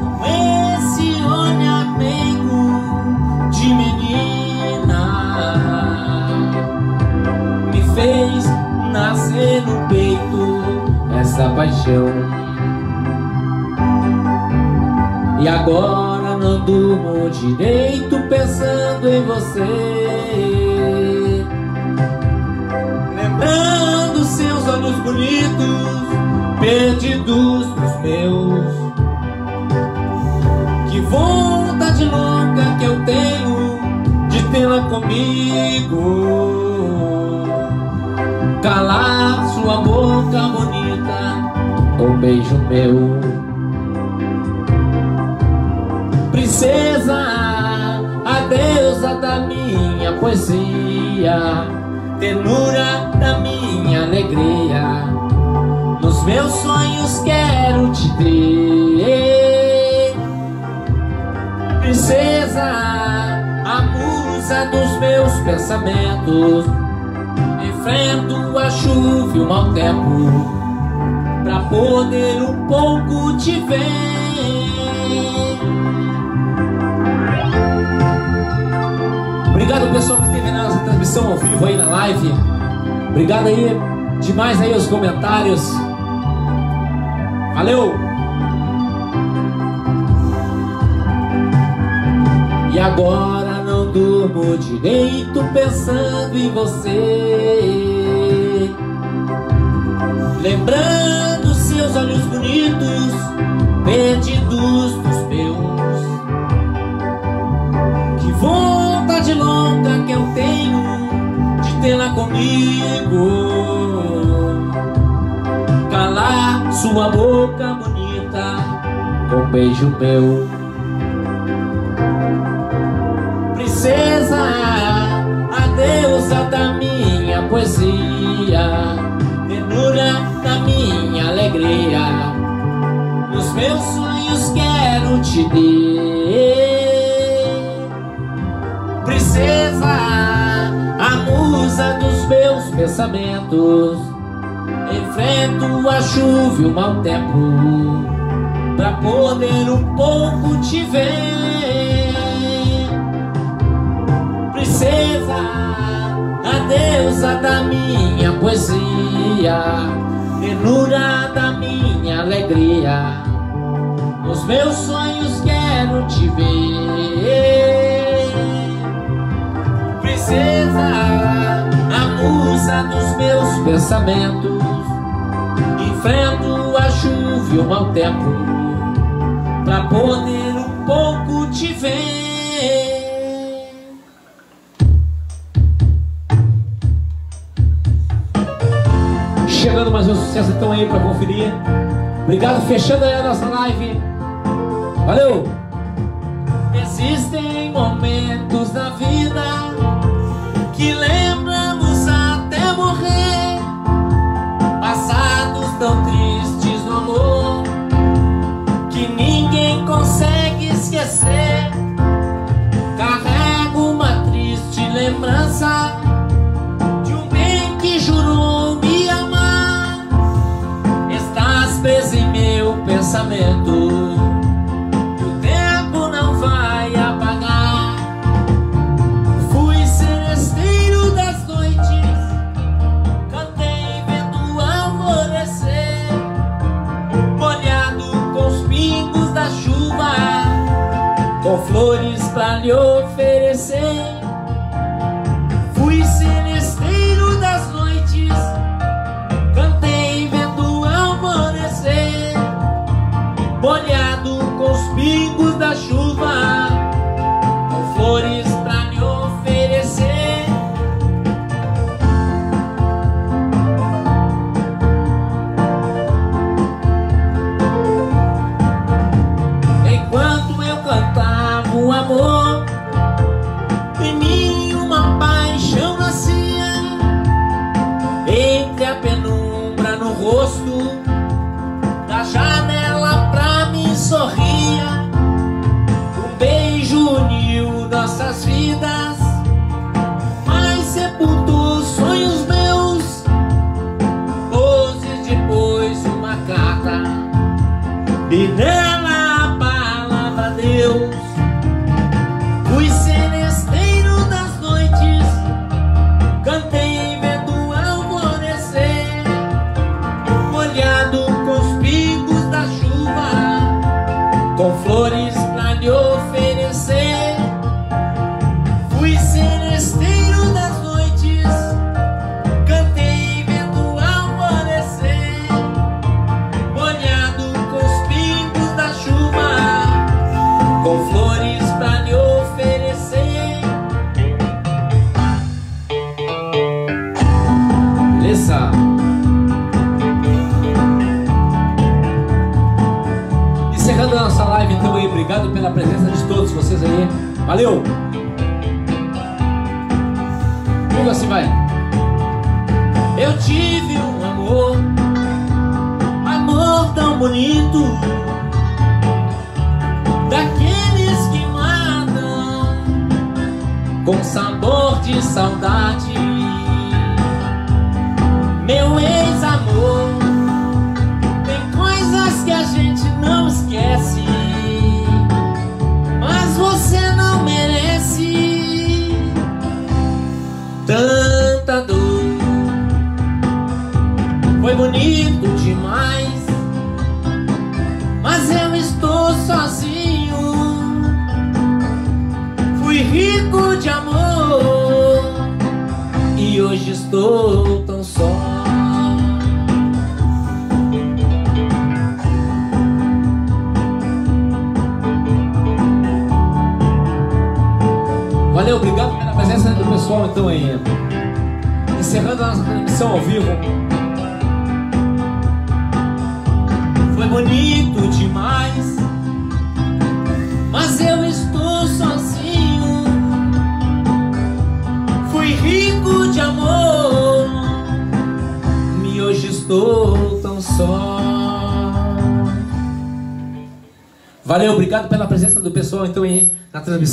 Com esse olhar meigo de menina, me fez nascer no peito essa paixão. E agora não durmo direito pensando em você. Seus olhos bonitos, perdidos pros meus. Que vontade louca que eu tenho de tê-la comigo. Calar sua boca bonita um beijo meu. Princesa, a deusa da minha poesia, ternura da minha alegria. Nos meus sonhos quero te ter, princesa, a musa dos meus pensamentos. Enfrento a chuva e o mau tempo pra poder um pouco te ver. Obrigado pessoal na transmissão ao vivo aí na live. Obrigado aí demais aí os comentários. Valeu! E agora não durmo direito pensando em você. Lembrando seus olhos bonitos, perdidos dos meus. Tê-la comigo. Calar sua boca bonita com beijo meu. Princesa, a deusa da minha poesia, ternura da minha alegria. Nos meus sonhos quero te ter. Princesa, musa dos meus pensamentos. Enfrento a chuva e o mau tempo pra poder um pouco te ver. Princesa, a deusa da minha poesia, ternura da minha alegria. Nos meus sonhos quero te ver. Princesa, musa dos meus pensamentos. Enfrento a chuva e o mau tempo pra poder um pouco te ver. Chegando mais um sucesso então aí pra conferir. Obrigado, fechando aí a nossa live. Valeu! Existem momentos na vida que lembramos esquecer. Carrego uma triste lembrança flores pra lhe oferecer.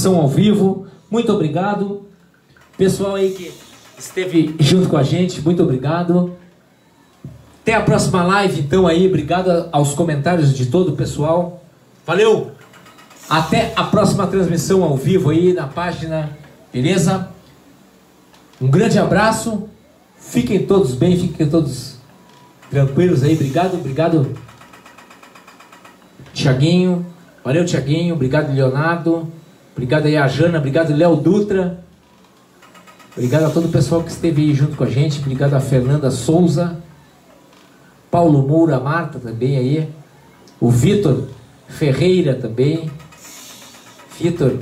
Transmissão ao vivo. Muito obrigado. Pessoal aí que esteve junto com a gente, muito obrigado. Até a próxima live então aí, obrigado aos comentários de todo o pessoal. Valeu! Até a próxima transmissão ao vivo aí na página, beleza? Um grande abraço. Fiquem todos bem, fiquem todos tranquilos aí. Obrigado, obrigado. Tiaguinho, valeu Tiaguinho, obrigado Leonardo, obrigado aí a Jana, obrigado Léo Dutra, obrigado a todo o pessoal que esteve aí junto com a gente, obrigado a Fernanda Souza, Paulo Moura, Marta também aí, o Vitor Ferreira também, Vitor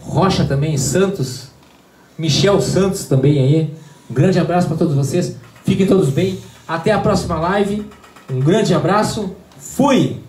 Rocha também, Santos, Michel Santos também aí, um grande abraço para todos vocês, fiquem todos bem, até a próxima live, um grande abraço, fui!